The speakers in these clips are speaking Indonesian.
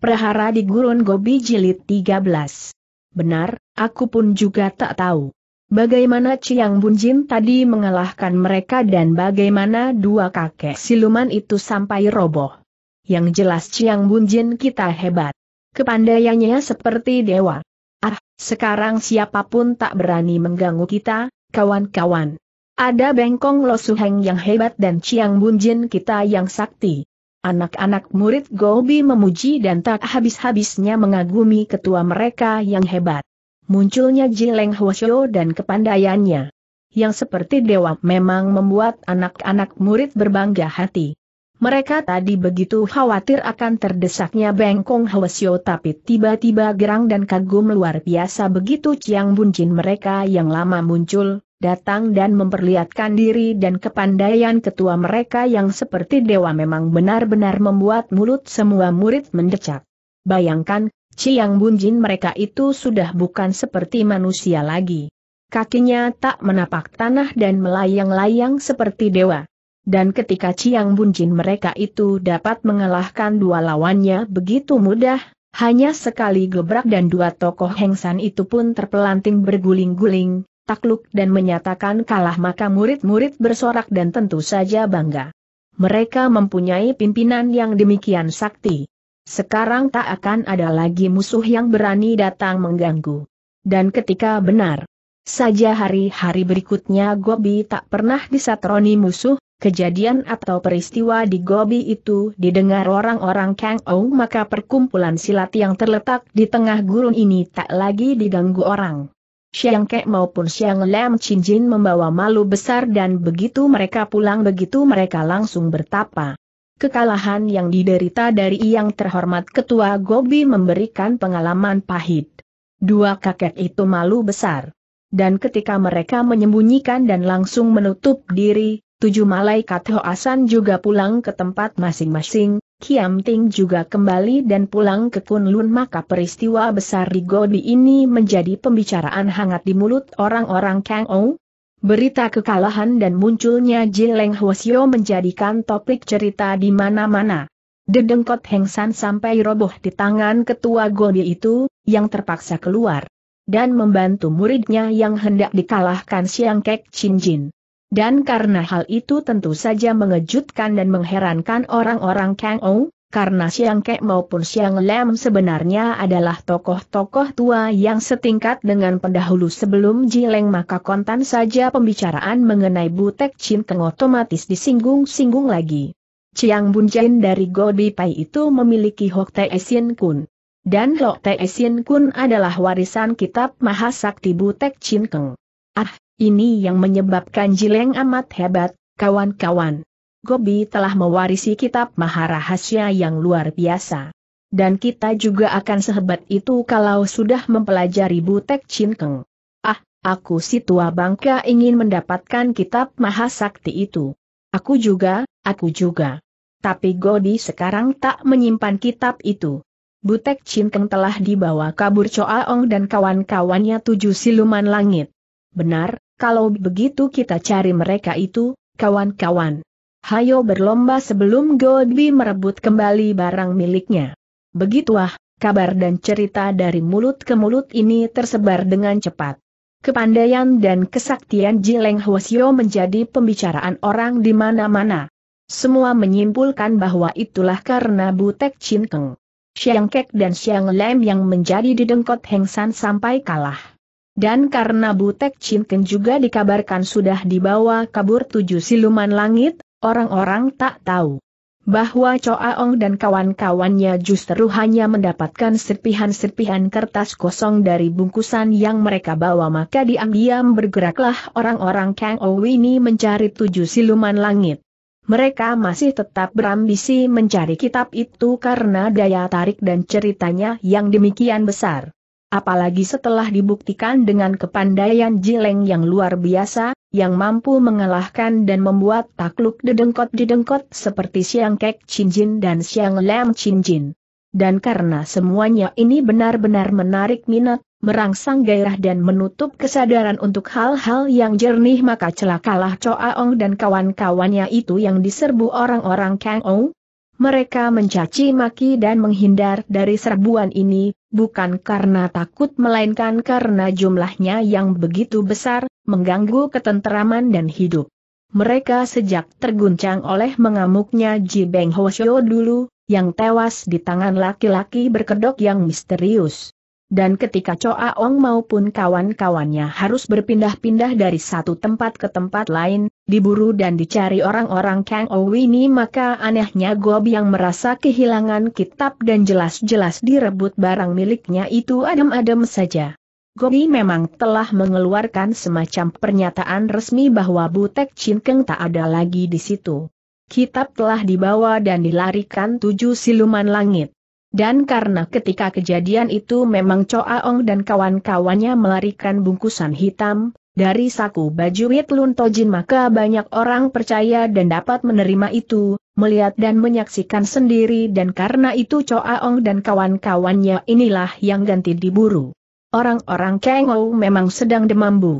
Prahara di Gurun Gobi Jilid 13. Benar, aku pun juga tak tahu. Bagaimana Ciang Bunjin tadi mengalahkan mereka dan bagaimana dua kakek siluman itu sampai roboh. Yang jelas Ciang Bunjin kita hebat. Kepandaiannya seperti dewa. Ah, sekarang siapa pun tak berani mengganggu kita, kawan-kawan. Ada Bengkong Lo Suheng yang hebat dan Ciang Bunjin kita yang sakti. Anak-anak murid Gobi memuji dan tak habis-habisnya mengagumi ketua mereka yang hebat. Munculnya Jileng Hwasyo dan kepandaiannya. Yang seperti dewa memang membuat anak-anak murid berbangga hati. Mereka tadi begitu khawatir akan terdesaknya Bengkong Hwasyo tapi tiba-tiba gerang dan kagum luar biasa begitu Ciang Bunjin mereka yang lama muncul, datang dan memperlihatkan diri dan kepandaian ketua mereka yang seperti dewa memang benar-benar membuat mulut semua murid mendecak. Bayangkan, Ciang Bunjin mereka itu sudah bukan seperti manusia lagi. Kakinya tak menapak tanah dan melayang-layang seperti dewa. Dan ketika Ciang Bunjin mereka itu dapat mengalahkan dua lawannya begitu mudah, hanya sekali gebrak dan dua tokoh hengsan itu pun terpelanting berguling-guling, takluk dan menyatakan kalah maka murid-murid bersorak dan tentu saja bangga. Mereka mempunyai pimpinan yang demikian sakti. Sekarang tak akan ada lagi musuh yang berani datang mengganggu. Dan ketika benar saja hari-hari berikutnya Gobi tak pernah disatroni musuh, kejadian atau peristiwa di Gobi itu didengar orang-orang Kang Ou maka perkumpulan silat yang terletak di tengah gurun ini tak lagi diganggu orang. Xiang Kek maupun Xiang Lam Chin Jin membawa malu besar dan begitu mereka pulang begitu mereka langsung bertapa. Kekalahan yang diderita dari yang terhormat ketua Gobi memberikan pengalaman pahit. Dua kakek itu malu besar. Dan ketika mereka menyembunyikan dan langsung menutup diri, tujuh malaikat Hoasan juga pulang ke tempat masing-masing, Kiam Ting juga kembali dan pulang ke Kunlun maka peristiwa besar di Godi ini menjadi pembicaraan hangat di mulut orang-orang Kang Ou. Berita kekalahan dan munculnya Jileng Hwasyo menjadikan topik cerita di mana-mana. Dedengkot Heng San sampai roboh di tangan ketua Godi itu, yang terpaksa keluar. Dan membantu muridnya yang hendak dikalahkan Siang Kek Chin Jin. Dan karena hal itu tentu saja mengejutkan dan mengherankan orang-orang Kang Ou, karena Siang Kek maupun Siang Lam sebenarnya adalah tokoh-tokoh tua yang setingkat dengan pendahulu sebelum Jileng maka kontan saja pembicaraan mengenai Butek Chin Keng otomatis disinggung-singgung lagi. Chiang Bunjin dari Godi Pai itu memiliki Hok Te Esien Kun. Dan Hok Te Esien Kun adalah warisan kitab Mahasakti Butek Chin Keng. Ah, ini yang menyebabkan Jileng amat hebat, kawan-kawan. Gobi telah mewarisi kitab Maharahasya yang luar biasa. Dan kita juga akan sehebat itu kalau sudah mempelajari Butek Cinkeng. Ah, aku si tua bangka ingin mendapatkan kitab Mahasakti itu. Aku juga, aku juga. Tapi Godi sekarang tak menyimpan kitab itu. Butek Cinkeng telah dibawa kabur Choaong dan kawan-kawannya tujuh siluman langit. Benar, kalau begitu kita cari mereka itu, kawan-kawan. Hayo berlomba sebelum Godbi merebut kembali barang miliknya. Begitulah, kabar dan cerita dari mulut ke mulut ini tersebar dengan cepat. Kepandaian dan kesaktian Jileng Hwasyo menjadi pembicaraan orang di mana-mana. Semua menyimpulkan bahwa itulah karena Butek Chin Keng. Xiang Kek dan Xiang Lem yang menjadi didengkot Heng San sampai kalah. Dan karena Butek Cinken juga dikabarkan sudah dibawa kabur tujuh siluman langit, orang-orang tak tahu bahwa Choaong dan kawan-kawannya justru hanya mendapatkan serpihan-serpihan kertas kosong dari bungkusan yang mereka bawa maka diam-diam bergeraklah orang-orang Kang Ou ini mencari tujuh siluman langit. Mereka masih tetap berambisi mencari kitab itu karena daya tarik dan ceritanya yang demikian besar apalagi setelah dibuktikan dengan kepandaian Jileng yang luar biasa, yang mampu mengalahkan dan membuat takluk dedengkot-dedengkot seperti Siang Kek Chin dan Siang Lam Chin Dan karena semuanya ini benar-benar menarik minat, merangsang gairah dan menutup kesadaran untuk hal-hal yang jernih maka celakalah Choaong dan kawan-kawannya itu yang diserbu orang-orang Kang Ou. Mereka mencaci maki dan menghindar dari serbuan ini, bukan karena takut melainkan karena jumlahnya yang begitu besar, mengganggu ketenteraman dan hidup. Mereka sejak terguncang oleh mengamuknya Ji Beng Hosyo dulu, yang tewas di tangan laki-laki berkedok yang misterius dan ketika Choa Ong maupun kawan-kawannya harus berpindah-pindah dari satu tempat ke tempat lain, diburu dan dicari orang-orang Kang Ou ini maka anehnya Gob yang merasa kehilangan kitab dan jelas-jelas direbut barang miliknya itu adem-adem saja. Gobi memang telah mengeluarkan semacam pernyataan resmi bahwa Butek Chin Keng tak ada lagi di situ. Kitab telah dibawa dan dilarikan tujuh siluman langit. Dan karena ketika kejadian itu memang Choa Ong dan kawan-kawannya melarikan bungkusan hitam, dari saku baju Wit Lun Tojin maka banyak orang percaya dan dapat menerima itu, melihat dan menyaksikan sendiri dan karena itu Choa Ong dan kawan-kawannya inilah yang ganti diburu. Orang-orang Kengou memang sedang demam bu.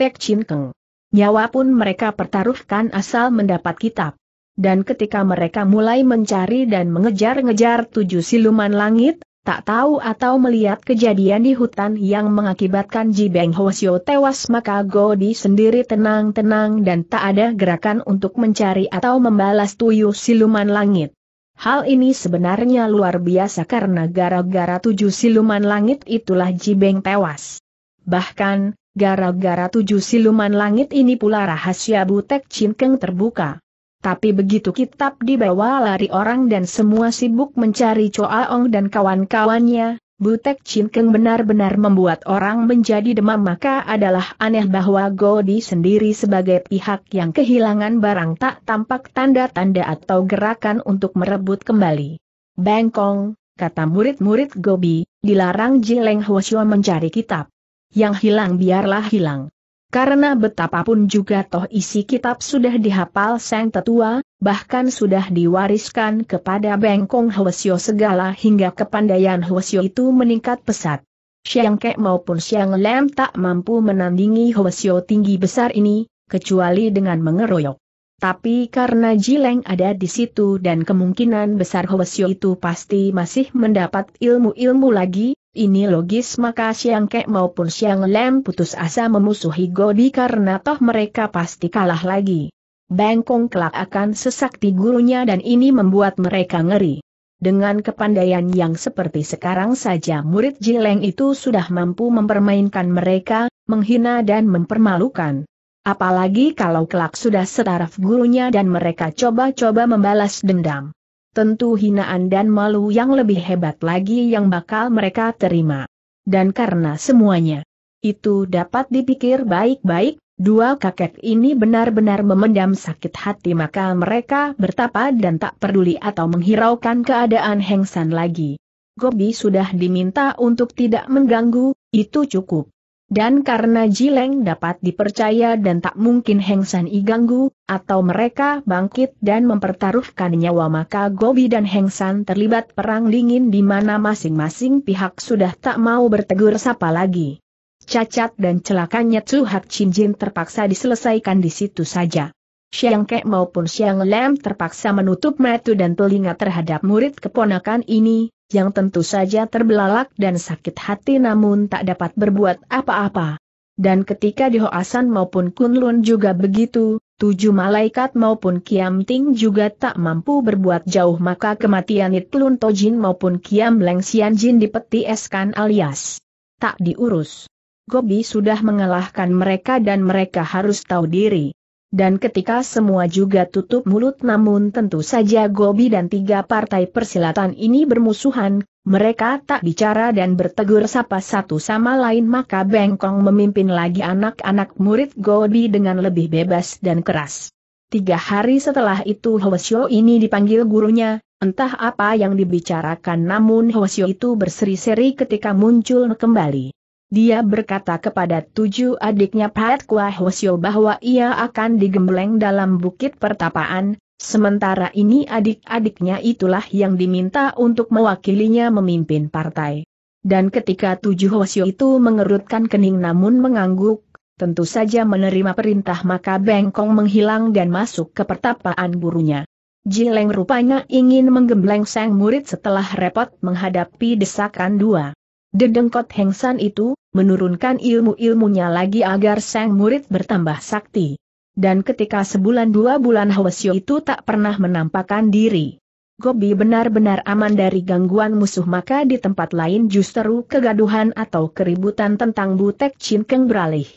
Tek Chin Keng. Nyawa pun mereka pertaruhkan asal mendapat kitab dan ketika mereka mulai mencari dan mengejar-ngejar tujuh siluman langit, tak tahu atau melihat kejadian di hutan yang mengakibatkan Ji Beng Hosio tewas maka Godi sendiri tenang-tenang dan tak ada gerakan untuk mencari atau membalas tuyul siluman langit. Hal ini sebenarnya luar biasa karena gara-gara tujuh siluman langit itulah Ji Beng tewas. Bahkan, gara-gara tujuh siluman langit ini pula rahasia Butek Cinkeng terbuka. Tapi begitu kitab dibawa lari orang dan semua sibuk mencari Choa Ong dan kawan-kawannya, Butek Chin Keng benar-benar membuat orang menjadi demam maka adalah aneh bahwa Godi sendiri sebagai pihak yang kehilangan barang tak tampak tanda-tanda atau gerakan untuk merebut kembali. Bangkong, kata murid-murid Gobi, dilarang Jileng Hwasyo mencari kitab. Yang hilang biarlah hilang. Karena betapapun juga toh isi kitab sudah dihafal sang tetua, bahkan sudah diwariskan kepada Bengkong Hwasyo segala hingga kepandaian Hwasyo itu meningkat pesat. Siang Kek maupun Siang Lem tak mampu menandingi Hwasyo tinggi besar ini, kecuali dengan mengeroyok. Tapi karena Jileng ada di situ dan kemungkinan besar Hwasyo itu pasti masih mendapat ilmu-ilmu lagi, ini logis maka Siang Kek maupun Siang Lem putus asa memusuhi Godi karena toh mereka pasti kalah lagi. Bangkong kelak akan sesakti gurunya dan ini membuat mereka ngeri. Dengan kepandaian yang seperti sekarang saja murid Jileng itu sudah mampu mempermainkan mereka, menghina dan mempermalukan. Apalagi kalau kelak sudah setaraf gurunya dan mereka coba-coba membalas dendam tentu hinaan dan malu yang lebih hebat lagi yang bakal mereka terima. Dan karena semuanya itu dapat dipikir baik-baik, dua kakek ini benar-benar memendam sakit hati maka mereka bertapa dan tak peduli atau menghiraukan keadaan Heng San lagi. Gobi sudah diminta untuk tidak mengganggu, itu cukup. Dan karena Jileng dapat dipercaya dan tak mungkin Heng San iganggu, atau mereka bangkit dan mempertaruhkan nyawa maka Gobi dan Heng San terlibat perang dingin di mana masing-masing pihak sudah tak mau bertegur sapa lagi. Cacat dan celakanya Chu Hak Chin Jin terpaksa diselesaikan di situ saja. Xiang Kek maupun Xiang Lam terpaksa menutup mata dan telinga terhadap murid keponakan ini, yang tentu saja terbelalak dan sakit hati namun tak dapat berbuat apa-apa. Dan ketika di Hoasan maupun Kunlun juga begitu, tujuh malaikat maupun Kiam Ting juga tak mampu berbuat jauh maka kematian Itlun Tojin maupun Kiam Leng Sian Jin dipeti eskan alias. Tak diurus. Gobi sudah mengalahkan mereka dan mereka harus tahu diri. Dan ketika semua juga tutup mulut namun tentu saja Gobi dan tiga partai persilatan ini bermusuhan, mereka tak bicara dan bertegur sapa satu sama lain maka Bengkong memimpin lagi anak-anak murid Gobi dengan lebih bebas dan keras. Tiga hari setelah itu Hwasyo ini dipanggil gurunya, entah apa yang dibicarakan namun Hwasyo itu berseri-seri ketika muncul kembali. Dia berkata kepada tujuh adiknya Pat Kwa Hosyo bahwa ia akan digembleng dalam bukit pertapaan, sementara ini adik-adiknya itulah yang diminta untuk mewakilinya memimpin partai. Dan ketika tujuh Hosyo itu mengerutkan kening namun mengangguk, tentu saja menerima perintah maka Bengkong menghilang dan masuk ke pertapaan gurunya. Jileng rupanya ingin menggembleng sang murid setelah repot menghadapi desakan dua. Dedengkot Hengsan itu, menurunkan ilmu-ilmunya lagi agar sang murid bertambah sakti. Dan ketika sebulan dua bulan Hwasyo itu tak pernah menampakkan diri. Gobi benar-benar aman dari gangguan musuh maka di tempat lain justru kegaduhan atau keributan tentang Butek Cinkeng beralih.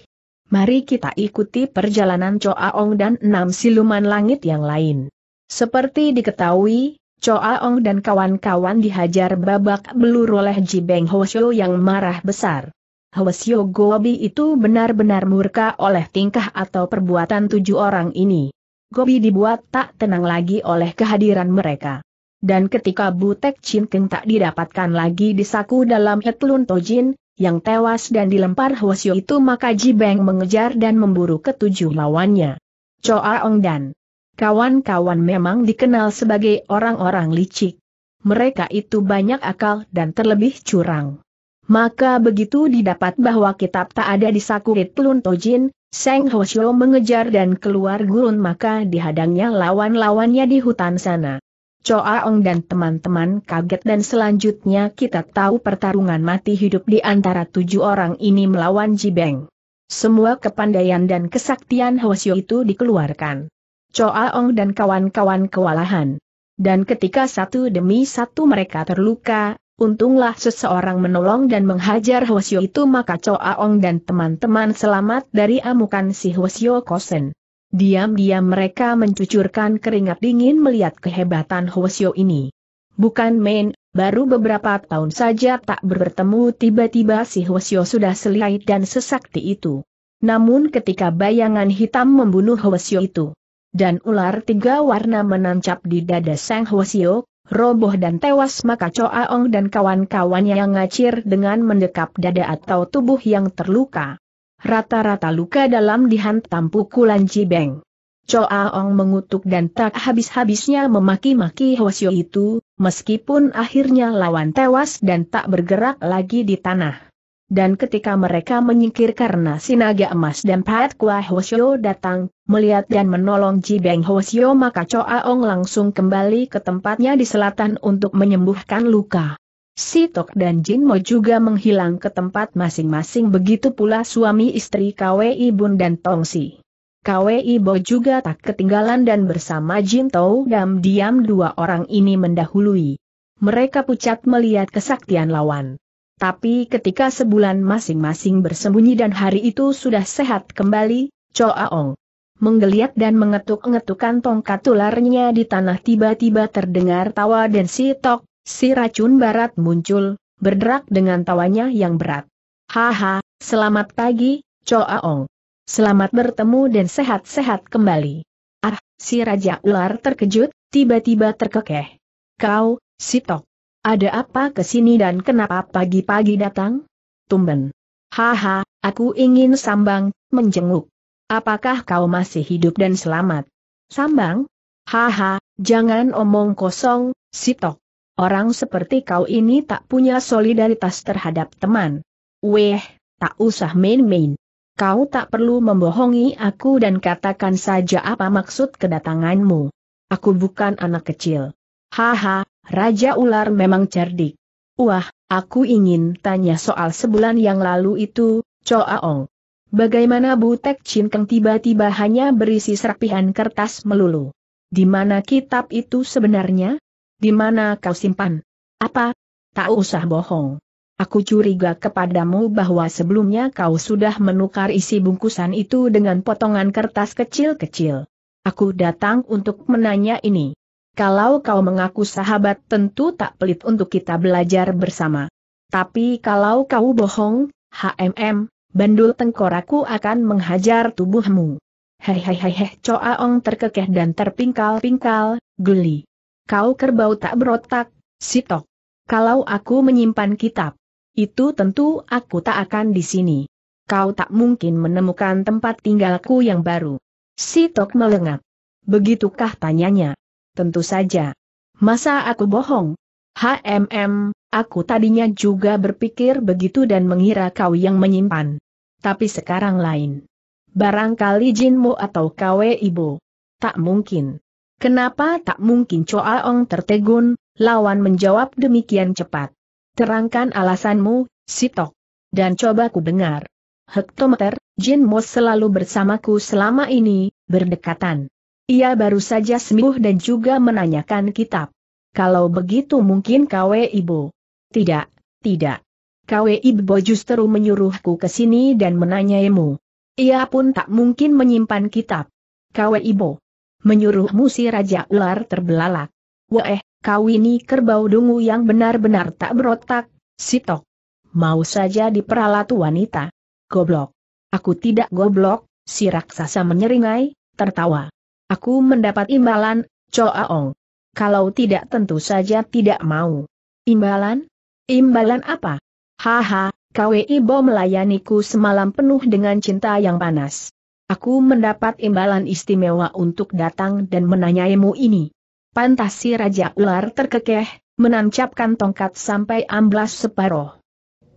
Mari kita ikuti perjalanan Choaong dan enam siluman langit yang lain. Seperti diketahui, Choa Ong dan kawan-kawan dihajar babak belur oleh Ji Beng Hwasyo yang marah besar. Hwasyo Gobi itu benar-benar murka oleh tingkah atau perbuatan tujuh orang ini. Gobi dibuat tak tenang lagi oleh kehadiran mereka. Dan ketika Butek Chin Keng tak didapatkan lagi di saku dalam Etlun Tojin, yang tewas dan dilempar Hwasyo itu maka Ji Beng mengejar dan memburu ketujuh lawannya. Choa Ong dan Kawan-kawan memang dikenal sebagai orang-orang licik. Mereka itu banyak akal dan terlebih curang. Maka begitu didapat bahwa kitab tak ada di saku Lun Tojin, Seng Hosyo mengejar dan keluar gurun maka dihadangnya lawan-lawannya di hutan sana. Choa Ong dan teman-teman kaget dan selanjutnya kita tahu pertarungan mati hidup di antara tujuh orang ini melawan Jibeng. Semua kepandaian dan kesaktian Hwasyo itu dikeluarkan. Choa Ong dan kawan-kawan kewalahan. Dan ketika satu demi satu mereka terluka, untunglah seseorang menolong dan menghajar Hwasyo itu maka Choa Ong dan teman-teman selamat dari amukan si Hwasyo Kosen. Diam-diam mereka mencucurkan keringat dingin melihat kehebatan Hwasyo ini. Bukan main, baru beberapa tahun saja tak bertemu tiba-tiba si Hwasyo sudah selihai dan sesakti itu. Namun ketika bayangan hitam membunuh Hwasyo itu, dan ular tiga warna menancap di dada Sang Hwasyo, roboh dan tewas maka Choa Ong dan kawan-kawannya yang ngacir dengan mendekap dada atau tubuh yang terluka. Rata-rata luka dalam dihantam pukulan Jibeng. Choa Ong mengutuk dan tak habis-habisnya memaki-maki Hwasyo itu, meskipun akhirnya lawan tewas dan tak bergerak lagi di tanah dan ketika mereka menyingkir karena sinaga emas dan Pat Kua Hosyo datang, melihat dan menolong Ji Beng Hosyo maka Choa Ong langsung kembali ke tempatnya di selatan untuk menyembuhkan luka. Si Tok dan Jin Mo juga menghilang ke tempat masing-masing begitu pula suami istri KWI Bun dan Tongsi. KWI Bo juga tak ketinggalan dan bersama Jin Tou dan diam dua orang ini mendahului. Mereka pucat melihat kesaktian lawan. Tapi ketika sebulan masing-masing bersembunyi dan hari itu sudah sehat kembali, Choa Ong menggeliat dan mengetuk-ngetukan tongkat tularnya di tanah tiba-tiba terdengar tawa dan si Tok, si racun barat muncul, berderak dengan tawanya yang berat. Haha, selamat pagi, Choa Ong. Selamat bertemu dan sehat-sehat kembali. Ah, si Raja Ular terkejut, tiba-tiba terkekeh. Kau, si Tok. Ada apa ke sini dan kenapa pagi-pagi datang? Tumben. Haha, aku ingin sambang, menjenguk. Apakah kau masih hidup dan selamat? Sambang? Haha, jangan omong kosong, Sitok. Orang seperti kau ini tak punya solidaritas terhadap teman. Weh, tak usah main-main. Kau tak perlu membohongi aku dan katakan saja apa maksud kedatanganmu. Aku bukan anak kecil. Haha, Raja Ular memang cerdik. Wah, aku ingin tanya soal sebulan yang lalu itu, Choa Ong. Bagaimana Butek Chin Keng tiba-tiba hanya berisi serapihan kertas melulu? Di mana kitab itu sebenarnya? Di mana kau simpan? Apa? Tak usah bohong. Aku curiga kepadamu bahwa sebelumnya kau sudah menukar isi bungkusan itu dengan potongan kertas kecil-kecil. Aku datang untuk menanya ini. Kalau kau mengaku sahabat tentu tak pelit untuk kita belajar bersama. Tapi kalau kau bohong, HMM, bandul tengkorakku akan menghajar tubuhmu. Hei hei hei hei Choa Ong terkekeh dan terpingkal-pingkal, geli. Kau kerbau tak berotak, sitok. Kalau aku menyimpan kitab, itu tentu aku tak akan di sini. Kau tak mungkin menemukan tempat tinggalku yang baru. Sitok melengak. Begitukah tanyanya? Tentu saja. Masa aku bohong? HMM, aku tadinya juga berpikir begitu dan mengira kau yang menyimpan. Tapi sekarang lain. Barangkali Jinmu atau Kwe Ibu. Tak mungkin. Kenapa tak mungkin Choa Ong tertegun, lawan menjawab demikian cepat. Terangkan alasanmu, Sitok. Dan coba ku dengar. Hektometer, Jin Mo selalu bersamaku selama ini, berdekatan. Ia baru saja sembuh dan juga menanyakan kitab. Kalau begitu mungkin KW Ibu. Tidak, tidak. KW Ibu justru menyuruhku ke sini dan menanyaimu. Ia pun tak mungkin menyimpan kitab. KW Ibu. Menyuruhmu si Raja Ular terbelalak. Wah, kau ini kerbau dungu yang benar-benar tak berotak, Sitok. Mau saja diperalat wanita. Goblok. Aku tidak goblok, si raksasa menyeringai, tertawa. Aku mendapat imbalan, Choaong. Kalau tidak tentu saja tidak mau. Imbalan? Imbalan apa? Haha, KWI Bo melayaniku semalam penuh dengan cinta yang panas. Aku mendapat imbalan istimewa untuk datang dan menanyaimu ini. Pantas si Raja Ular terkekeh, menancapkan tongkat sampai amblas separoh.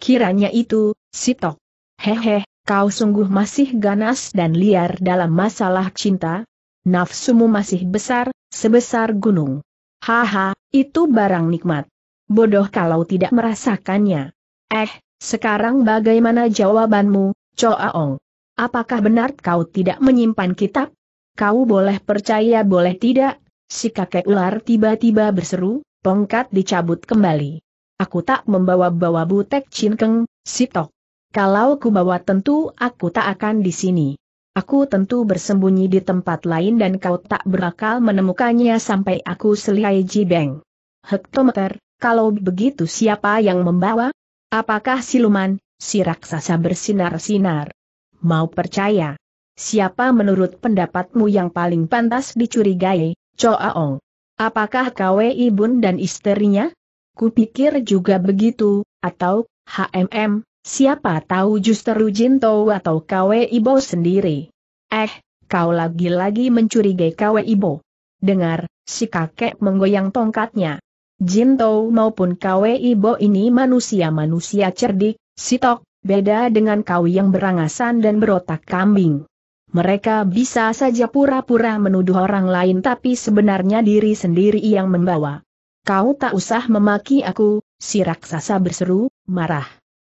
Kiranya itu, si Tok. Hehe, kau sungguh masih ganas dan liar dalam masalah cinta? Nafsumu masih besar, sebesar gunung. Haha, itu barang nikmat. Bodoh kalau tidak merasakannya. Eh, sekarang bagaimana jawabanmu, Choaong? Apakah benar kau tidak menyimpan kitab? Kau boleh percaya boleh tidak, si kakek ular tiba-tiba berseru, tongkat dicabut kembali. Aku tak membawa-bawa butek cinkeng, si tok. Kalau ku bawa tentu aku tak akan di sini. Aku tentu bersembunyi di tempat lain dan kau tak berakal menemukannya sampai aku selihai jibeng. Hektometer, kalau begitu siapa yang membawa? Apakah siluman, si raksasa bersinar-sinar? mau percaya. Siapa menurut pendapatmu yang paling pantas dicurigai, Choaong? Apakah KWI Bun dan istrinya? Kupikir juga begitu, atau, HMM, siapa tahu justru Jinto atau KWI Bo sendiri. Eh, kau lagi-lagi mencurigai KWI Bo. Dengar, si kakek menggoyang tongkatnya. Jinto maupun KWI Bo ini manusia-manusia cerdik, sitok, Beda dengan kau yang berangasan dan berotak kambing. Mereka bisa saja pura-pura menuduh orang lain tapi sebenarnya diri sendiri yang membawa. Kau tak usah memaki aku, si raksasa berseru, marah.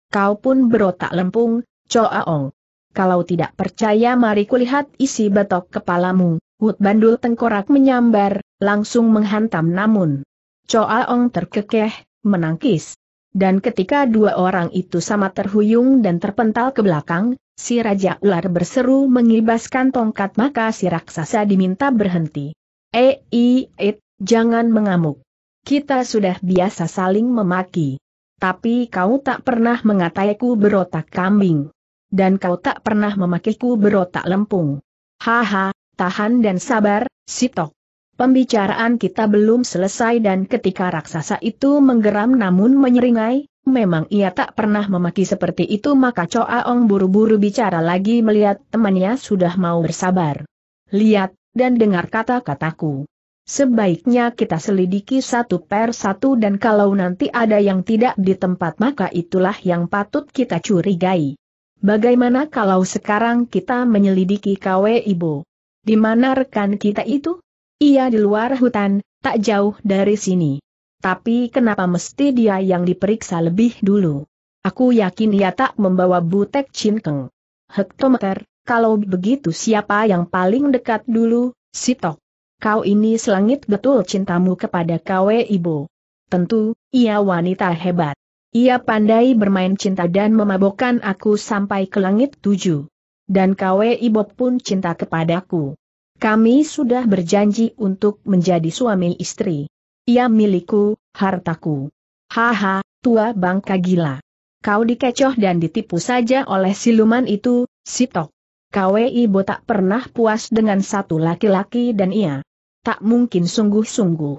Kau pun berotak lempung, Choaong. Kalau tidak percaya mari kulihat isi batok kepalamu. Wut bandul tengkorak menyambar, langsung menghantam namun. Choaong terkekeh, menangkis. Dan ketika dua orang itu sama terhuyung dan terpental ke belakang, si Raja Ular berseru mengibaskan tongkat maka si raksasa diminta berhenti. Eh, it, jangan mengamuk. Kita sudah biasa saling memaki. Tapi kau tak pernah mengataiku berotak kambing. Dan kau tak pernah memakiku berotak lempung. Haha, tahan dan sabar, Sitok. Pembicaraan kita belum selesai dan ketika raksasa itu menggeram namun menyeringai, memang ia tak pernah memaki seperti itu maka Choa Ong buru-buru bicara lagi melihat temannya sudah mau bersabar. Lihat, dan dengar kata-kataku. Sebaiknya kita selidiki satu per satu dan kalau nanti ada yang tidak di tempat maka itulah yang patut kita curigai. Bagaimana kalau sekarang kita menyelidiki KW Ibu? Di mana rekan kita itu? Ia di luar hutan, tak jauh dari sini. Tapi kenapa mesti dia yang diperiksa lebih dulu? Aku yakin ia tak membawa butek cinkeng. Hektometer, kalau begitu siapa yang paling dekat dulu, Sitok? Kau ini selangit betul cintamu kepada KW Ibu. Tentu, ia wanita hebat. Ia pandai bermain cinta dan memabokkan aku sampai ke langit tujuh. Dan KW Ibu pun cinta kepadaku. Kami sudah berjanji untuk menjadi suami istri. Ia milikku, hartaku. Haha, tua bangka gila. Kau dikecoh dan ditipu saja oleh siluman itu, Sitok. KWI Bo tak pernah puas dengan satu laki-laki dan ia tak mungkin sungguh-sungguh.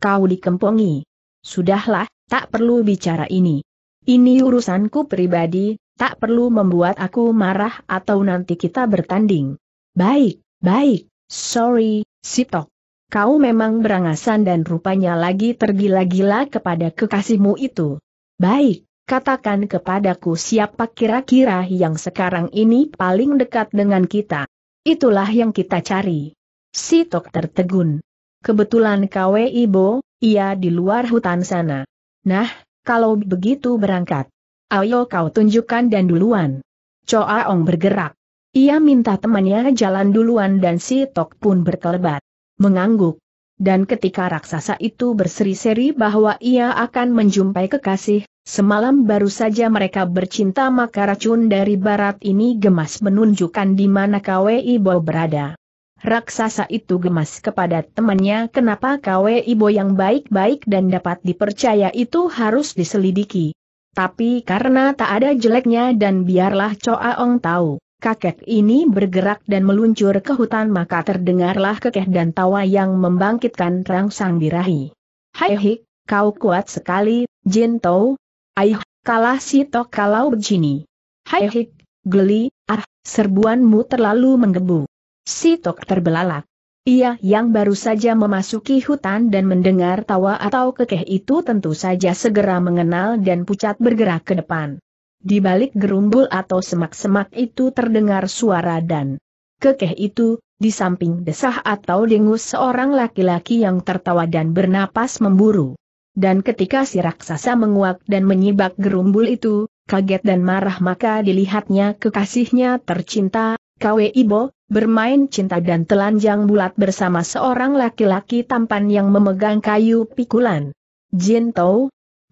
Kau dikempongi. Sudahlah, tak perlu bicara ini. Ini urusanku pribadi, tak perlu membuat aku marah atau nanti kita bertanding. Baik, baik. Sorry, Sitok. Kau memang berangasan dan rupanya lagi tergila-gila kepada kekasihmu itu. Baik, katakan kepadaku siapa kira-kira yang sekarang ini paling dekat dengan kita. Itulah yang kita cari. Sitok tertegun. Kebetulan Kwe Ibo, ia di luar hutan sana. Nah, kalau begitu berangkat. Ayo kau tunjukkan dan duluan. Choa Ong bergerak. Ia minta temannya jalan duluan dan si Tok pun berkelebat. Mengangguk. Dan ketika raksasa itu berseri-seri bahwa ia akan menjumpai kekasih, semalam baru saja mereka bercinta maka racun dari barat ini gemas menunjukkan di mana Kwe Ibo berada. Raksasa itu gemas kepada temannya kenapa KW Ibo yang baik-baik dan dapat dipercaya itu harus diselidiki. Tapi karena tak ada jeleknya dan biarlah Choa Ong tahu, kakek ini bergerak dan meluncur ke hutan maka terdengarlah kekeh dan tawa yang membangkitkan rangsang birahi. Hai hik, kau kuat sekali, Jin Tou. Aih, kalah si Tok kalau begini. Hai hik, geli, ah, serbuanmu terlalu menggebu. Si Tok terbelalak. Ia yang baru saja memasuki hutan dan mendengar tawa atau kekeh itu tentu saja segera mengenal dan pucat bergerak ke depan. Di balik gerumbul atau semak-semak itu terdengar suara dan kekeh itu, di samping desah atau dengus seorang laki-laki yang tertawa dan bernapas memburu. Dan ketika si raksasa menguak dan menyibak gerumbul itu, kaget dan marah maka dilihatnya kekasihnya tercinta, Kwe Ibo, bermain cinta dan telanjang bulat bersama seorang laki-laki tampan yang memegang kayu pikulan. Jin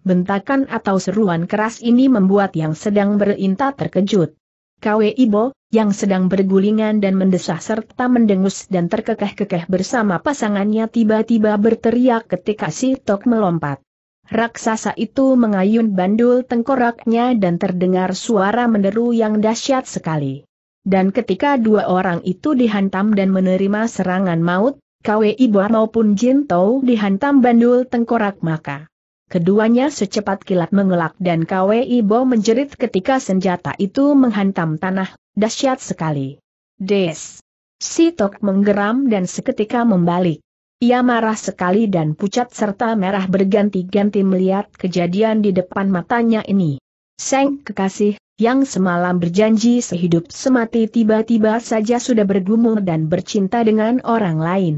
bentakan atau seruan keras ini membuat yang sedang berinta terkejut. Kwe Ibo, yang sedang bergulingan dan mendesah serta mendengus dan terkekeh-kekeh bersama pasangannya tiba-tiba berteriak ketika si Tok melompat. Raksasa itu mengayun bandul tengkoraknya dan terdengar suara menderu yang dahsyat sekali. Dan ketika dua orang itu dihantam dan menerima serangan maut, Kwe Ibo maupun Jin Tou dihantam bandul tengkorak maka. Keduanya secepat kilat mengelak dan Kwe Ibo menjerit ketika senjata itu menghantam tanah, dahsyat sekali. Des! Si Tok menggeram dan seketika membalik. Ia marah sekali dan pucat serta merah berganti-ganti melihat kejadian di depan matanya ini. Seng kekasih, yang semalam berjanji sehidup semati tiba-tiba saja sudah bergumul dan bercinta dengan orang lain.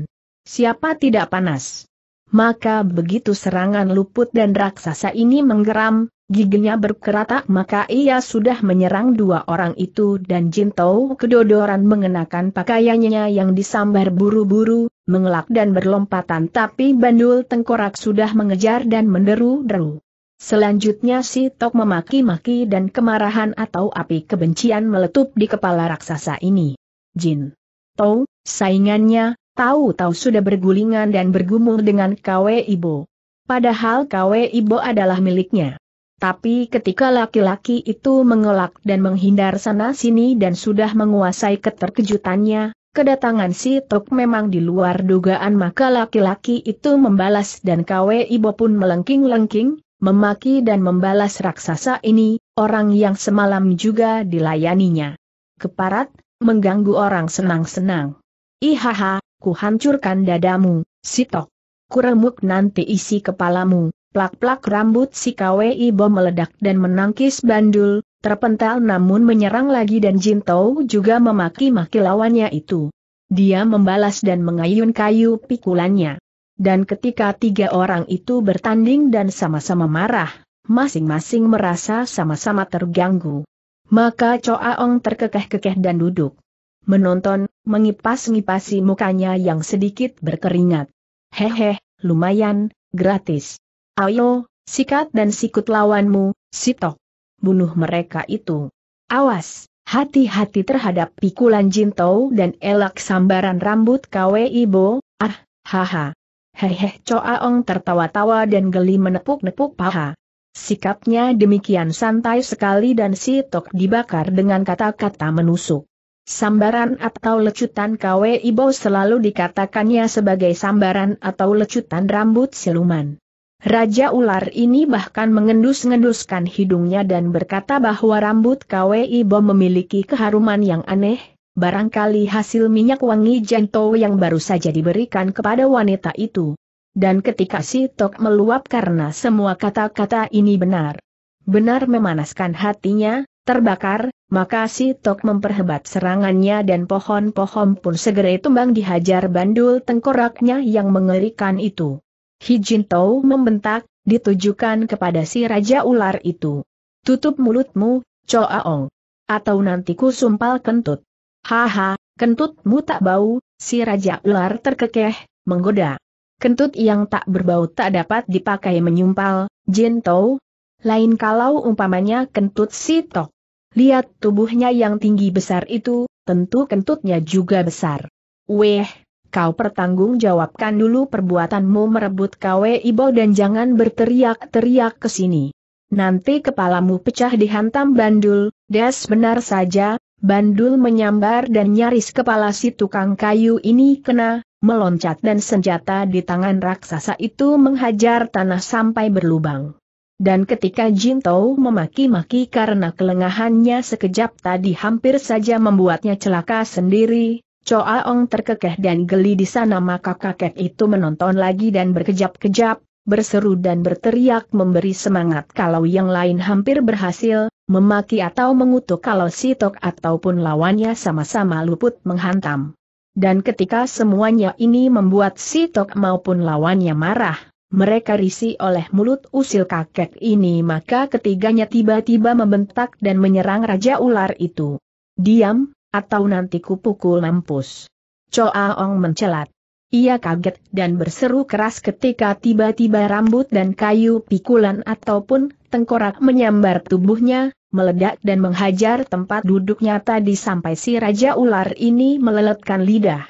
Siapa tidak panas? Maka begitu serangan luput dan raksasa ini menggeram, giginya berkeratak maka ia sudah menyerang dua orang itu dan Jintou kedodoran mengenakan pakaiannya yang disambar buru-buru, mengelak dan berlompatan tapi bandul tengkorak sudah mengejar dan menderu-deru. Selanjutnya si Tok memaki-maki dan kemarahan atau api kebencian meletup di kepala raksasa ini. Jin. Tou, saingannya, tahu-tahu sudah bergulingan dan bergumul dengan Kwe Ibo. Padahal Kwe Ibo adalah miliknya. Tapi ketika laki-laki itu mengelak dan menghindar sana-sini dan sudah menguasai keterkejutannya, kedatangan si Tok memang di luar dugaan maka laki-laki itu membalas dan Kwe Ibo pun melengking-lengking, memaki dan membalas raksasa ini, orang yang semalam juga dilayaninya. Keparat, mengganggu orang senang-senang. Ihaha, ku hancurkan dadamu, sitok. Kuremuk nanti isi kepalamu, plak-plak rambut si KWI bom meledak dan menangkis bandul, terpental namun menyerang lagi dan Jintou juga memaki-maki lawannya itu. Dia membalas dan mengayun kayu pikulannya. Dan ketika tiga orang itu bertanding dan sama-sama marah, masing-masing merasa sama-sama terganggu. Maka Choa Ong terkekeh-kekeh dan duduk. Menonton, mengipas-ngipasi mukanya yang sedikit berkeringat. Hehe, lumayan, gratis. Ayo, sikat dan sikut lawanmu, sitok. Bunuh mereka itu. Awas, hati-hati terhadap pikulan Jintou dan elak sambaran rambut Kwe Ibo, ah, haha. Hehe Choa Ong tertawa-tawa dan geli menepuk-nepuk paha. Sikapnya demikian santai sekali dan si Tok dibakar dengan kata-kata menusuk. Sambaran atau lecutan Kwe Ibo selalu dikatakannya sebagai sambaran atau lecutan rambut siluman. Raja ular ini bahkan mengendus-ngenduskan hidungnya dan berkata bahwa rambut Kwe Ibo memiliki keharuman yang aneh, barangkali hasil minyak wangi janto yang baru saja diberikan kepada wanita itu. Dan ketika si Tok meluap karena semua kata-kata ini benar. Benar memanaskan hatinya, terbakar, maka si Tok memperhebat serangannya dan pohon-pohon pun segera tumbang dihajar bandul tengkoraknya yang mengerikan itu. Hijintou membentak, ditujukan kepada si Raja Ular itu. Tutup mulutmu, Choaong. Atau nanti ku sumpal kentut. Haha, kentutmu tak bau, si Raja Ular terkekeh, menggoda. Kentut yang tak berbau tak dapat dipakai menyumpal, Jintou. Lain kalau umpamanya kentut si Tok. Lihat tubuhnya yang tinggi besar itu, tentu kentutnya juga besar. Weh, kau pertanggungjawabkan dulu perbuatanmu merebut kawe ibo dan jangan berteriak-teriak ke sini. Nanti kepalamu pecah dihantam bandul, des benar saja, bandul menyambar dan nyaris kepala si tukang kayu ini kena, meloncat dan senjata di tangan raksasa itu menghajar tanah sampai berlubang. Dan ketika Jintou memaki-maki karena kelengahannya sekejap tadi hampir saja membuatnya celaka sendiri, Choa Ong terkekeh dan geli di sana maka kakek itu menonton lagi dan berkejap-kejap, berseru dan berteriak memberi semangat kalau yang lain hampir berhasil, memaki atau mengutuk kalau Sitok ataupun lawannya sama-sama luput menghantam. Dan ketika semuanya ini membuat Sitok maupun lawannya marah, mereka risih oleh mulut usil kakek ini maka ketiganya tiba-tiba membentak dan menyerang Raja Ular itu. Diam, atau nanti kupukul mampus. Choa Ong mencelat. Ia kaget dan berseru keras ketika tiba-tiba rambut dan kayu pikulan ataupun tengkorak menyambar tubuhnya, meledak dan menghajar tempat duduknya tadi sampai si Raja Ular ini meleletkan lidah.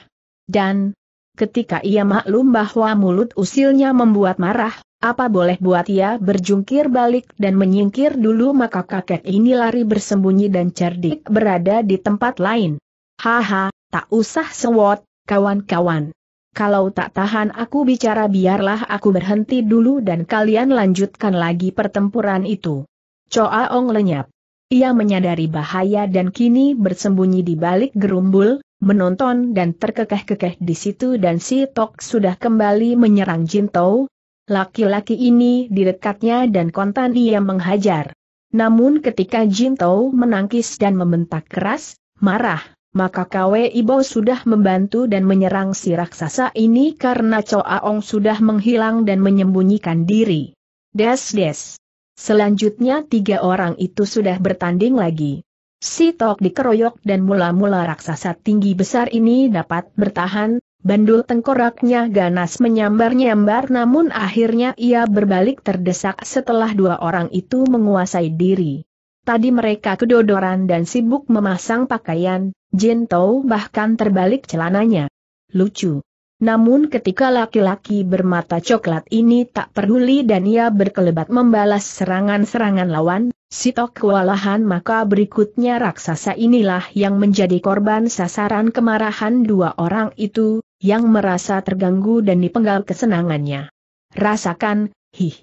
Dan, Ketika ia maklum bahwa mulut usilnya membuat marah, apa boleh buat ia berjungkir balik dan menyingkir dulu maka kakek ini lari bersembunyi dan cerdik berada di tempat lain. Haha, tak usah sewot, kawan-kawan. Kalau tak tahan aku bicara biarlah aku berhenti dulu dan kalian lanjutkan lagi pertempuran itu. Choa Ong lenyap. Ia menyadari bahaya dan kini bersembunyi di balik gerumbul, menonton dan terkekeh-kekeh di situ dan si Tok sudah kembali menyerang Jintou. Laki-laki ini di dekatnya dan kontan ia menghajar. Namun ketika Jintou menangkis dan membentak keras, marah, maka Kwe Ibo sudah membantu dan menyerang si raksasa ini karena Choa Ong sudah menghilang dan menyembunyikan diri. Des-des. Selanjutnya tiga orang itu sudah bertanding lagi. Si Tok dikeroyok dan mula-mula raksasa tinggi besar ini dapat bertahan, bandul tengkoraknya ganas menyambar-nyambar namun akhirnya ia berbalik terdesak setelah dua orang itu menguasai diri. Tadi mereka kedodoran dan sibuk memasang pakaian, Jin bahkan terbalik celananya. Lucu. Namun ketika laki-laki bermata coklat ini tak peduli dan ia berkelebat membalas serangan-serangan lawan, Sitok kewalahan maka berikutnya raksasa inilah yang menjadi korban sasaran kemarahan dua orang itu, yang merasa terganggu dan dipenggal kesenangannya. Rasakan, hih.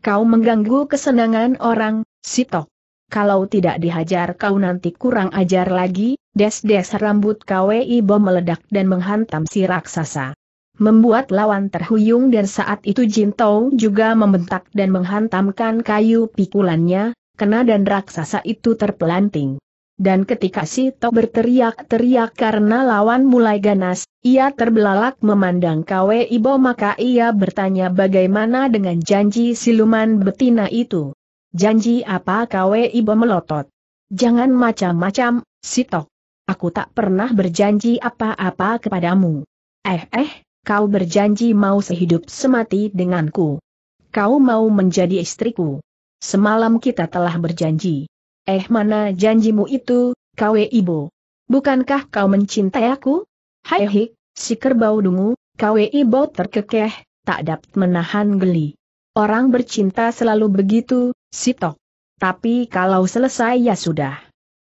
Kau mengganggu kesenangan orang, Sitok. Kalau tidak dihajar kau nanti kurang ajar lagi, Des-des rambut KWI bom meledak dan menghantam si raksasa. Membuat lawan terhuyung dan saat itu Jintou juga membentak dan menghantamkan kayu pikulannya, kena dan raksasa itu terpelanting. Dan ketika si To berteriak-teriak karena lawan mulai ganas, ia terbelalak memandang KWI bom maka ia bertanya bagaimana dengan janji siluman betina itu. Janji apa KWI melotot. Jangan macam-macam, si Tok. Aku tak pernah berjanji apa-apa kepadamu. Eh eh, kau berjanji mau sehidup semati denganku. Kau mau menjadi istriku. Semalam kita telah berjanji. Eh mana janjimu itu, kau ibu? Bukankah kau mencintai aku? Hai hik, si kerbau dungu, kau ibu terkekeh, tak dapat menahan geli. Orang bercinta selalu begitu, si tok. Tapi kalau selesai ya sudah.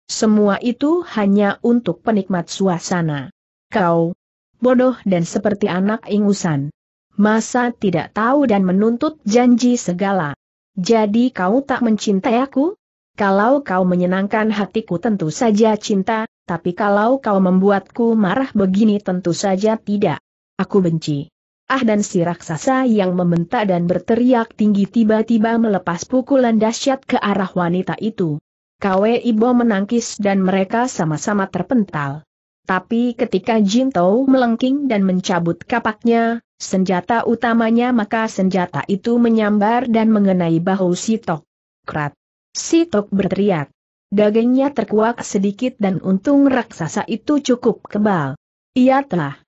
Semua itu hanya untuk penikmat suasana. Kau bodoh dan seperti anak ingusan. Masa tidak tahu dan menuntut janji segala. Jadi kau tak mencintai aku? Kalau kau menyenangkan hatiku tentu saja cinta, tapi kalau kau membuatku marah begini tentu saja tidak. Aku benci. Ah dan si raksasa yang membentak dan berteriak tinggi tiba-tiba melepas pukulan dahsyat ke arah wanita itu. Kwe Ibo menangkis dan mereka sama-sama terpental. Tapi ketika Jintou melengking dan mencabut kapaknya, senjata utamanya maka senjata itu menyambar dan mengenai bahu Sitok. Krat. Sitok berteriak. Dagingnya terkuak sedikit dan untung raksasa itu cukup kebal. Ia telah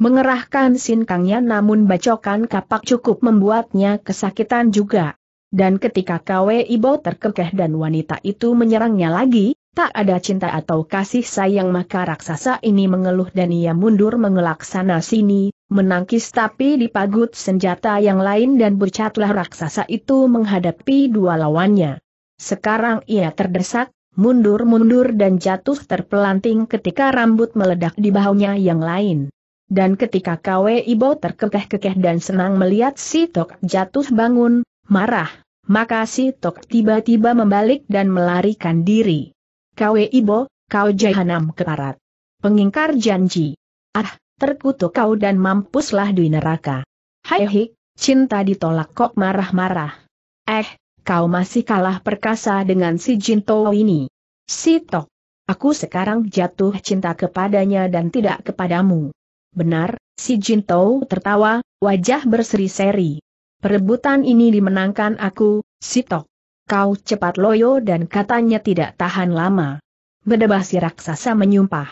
mengerahkan sinkangnya namun bacokan kapak cukup membuatnya kesakitan juga. Dan ketika Kwe Ibo terkekeh dan wanita itu menyerangnya lagi, tak ada cinta atau kasih sayang maka raksasa ini mengeluh dan ia mundur mengelak sana sini, menangkis tapi dipagut senjata yang lain dan bercatlah raksasa itu menghadapi dua lawannya. Sekarang ia terdesak, mundur-mundur dan jatuh terpelanting ketika rambut meledak di bahunya yang lain. Dan ketika Kwe Ibo terkekeh-kekeh dan senang melihat si Tok jatuh bangun, marah, maka si Tok tiba-tiba membalik dan melarikan diri. Kawe Ibo, kau jahanam keparat. Pengingkar janji. Ah, terkutuk kau dan mampuslah di neraka. Hai hik, cinta ditolak kok marah-marah. Eh, kau masih kalah perkasa dengan si Jinto ini. Si Tok, aku sekarang jatuh cinta kepadanya dan tidak kepadamu. Benar, si Jinto tertawa, wajah berseri-seri. Perebutan ini dimenangkan aku, Sitok. Kau cepat loyo dan katanya tidak tahan lama. Bedebah si raksasa menyumpah.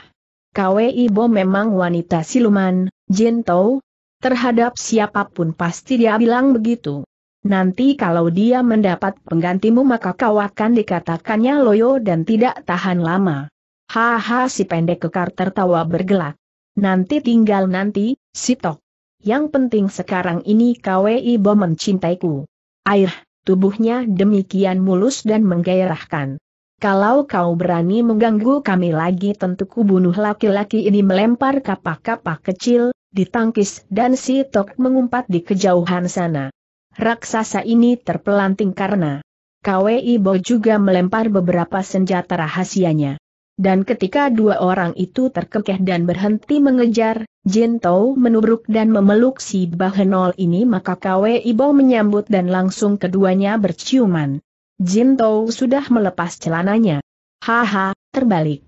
Kwe Ibo memang wanita siluman, Jintou. Terhadap siapa pun pasti dia bilang begitu. Nanti kalau dia mendapat penggantimu maka kau akan dikatakannya loyo dan tidak tahan lama. Haha si pendek kekar tertawa bergelak. Nanti tinggal nanti, Sitok. Yang penting sekarang ini KWI Bo mencintaiku. Air, tubuhnya demikian mulus dan menggairahkan. Kalau kau berani mengganggu kami lagi tentu ku bunuh laki-laki ini melempar kapak-kapak kecil, ditangkis dan si Tok mengumpat di kejauhan sana. Raksasa ini terpelanting karena KWI Bo juga melempar beberapa senjata rahasianya. Dan ketika dua orang itu terkekeh dan berhenti mengejar, Jin Tou menubruk dan memeluk si Bahenol ini maka Kwe Ibo menyambut dan langsung keduanya berciuman. Jin Tou sudah melepas celananya. Haha, terbalik.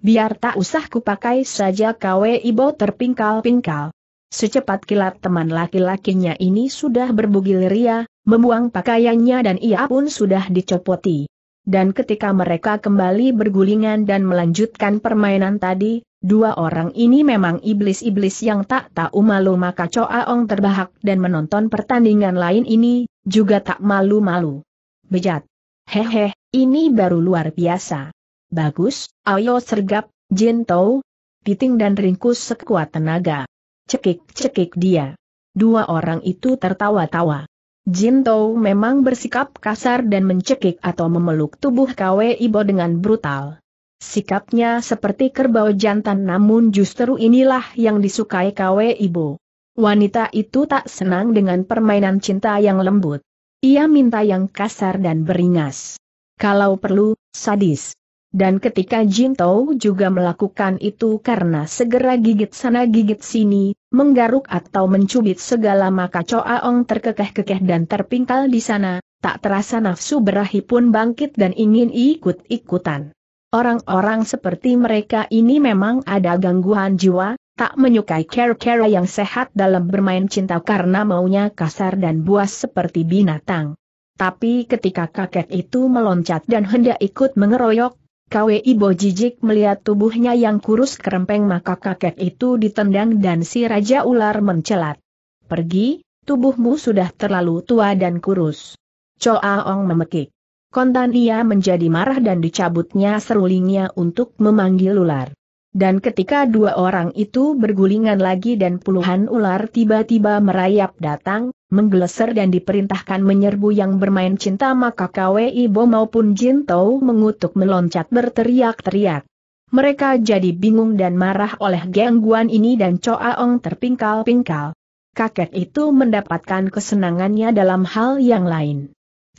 Biar tak usah kupakai saja Kwe Ibo terpingkal-pingkal. Secepat kilat teman laki-lakinya ini sudah berbugil ria, membuang pakaiannya dan ia pun sudah dicopoti. Dan ketika mereka kembali bergulingan dan melanjutkan permainan tadi, dua orang ini memang iblis-iblis yang tak tahu malu maka Choa Ong terbahak dan menonton pertandingan lain ini, juga tak malu-malu. Bejat. Hehe, ini baru luar biasa. Bagus, ayo sergap, Jintou. Piting dan ringkus sekuat tenaga. Cekik-cekik dia. Dua orang itu tertawa-tawa. Jintou memang bersikap kasar dan mencekik atau memeluk tubuh Kwe Ibo dengan brutal. Sikapnya seperti kerbau jantan namun justru inilah yang disukai Kwe Ibo. Wanita itu tak senang dengan permainan cinta yang lembut. Ia minta yang kasar dan beringas. Kalau perlu, sadis. Dan ketika Jintou juga melakukan itu karena segera gigit sana gigit sini, menggaruk atau mencubit segala maka Choa Ong terkekeh-kekeh dan terpingkal di sana, tak terasa nafsu berahi pun bangkit dan ingin ikut-ikutan. Orang-orang seperti mereka ini memang ada gangguan jiwa, tak menyukai cara-cara yang sehat dalam bermain cinta karena maunya kasar dan buas seperti binatang. Tapi ketika kakek itu meloncat dan hendak ikut mengeroyok, Kwe Ibo jijik melihat tubuhnya yang kurus kerempeng maka kakek itu ditendang dan si Raja Ular mencelat. Pergi, tubuhmu sudah terlalu tua dan kurus. Choa Ong memekik. Kontan ia menjadi marah dan dicabutnya serulingnya untuk memanggil ular. Dan ketika dua orang itu bergulingan lagi dan puluhan ular tiba-tiba merayap datang, menggeleser dan diperintahkan menyerbu yang bermain cinta maka KWI Bo maupun Jintou mengutuk meloncat berteriak-teriak. Mereka jadi bingung dan marah oleh gangguan ini dan Choa Ong terpingkal-pingkal. Kakek itu mendapatkan kesenangannya dalam hal yang lain.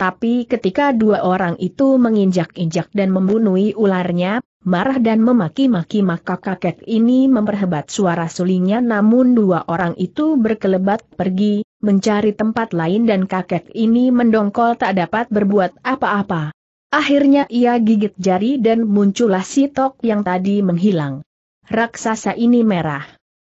Tapi ketika dua orang itu menginjak-injak dan membunuhi ularnya, marah dan memaki-maki maka kakek ini memperhebat suara sulingnya namun dua orang itu berkelebat pergi, mencari tempat lain dan kakek ini mendongkol tak dapat berbuat apa-apa. Akhirnya ia gigit jari dan muncullah si Tok yang tadi menghilang. Raksasa ini merah.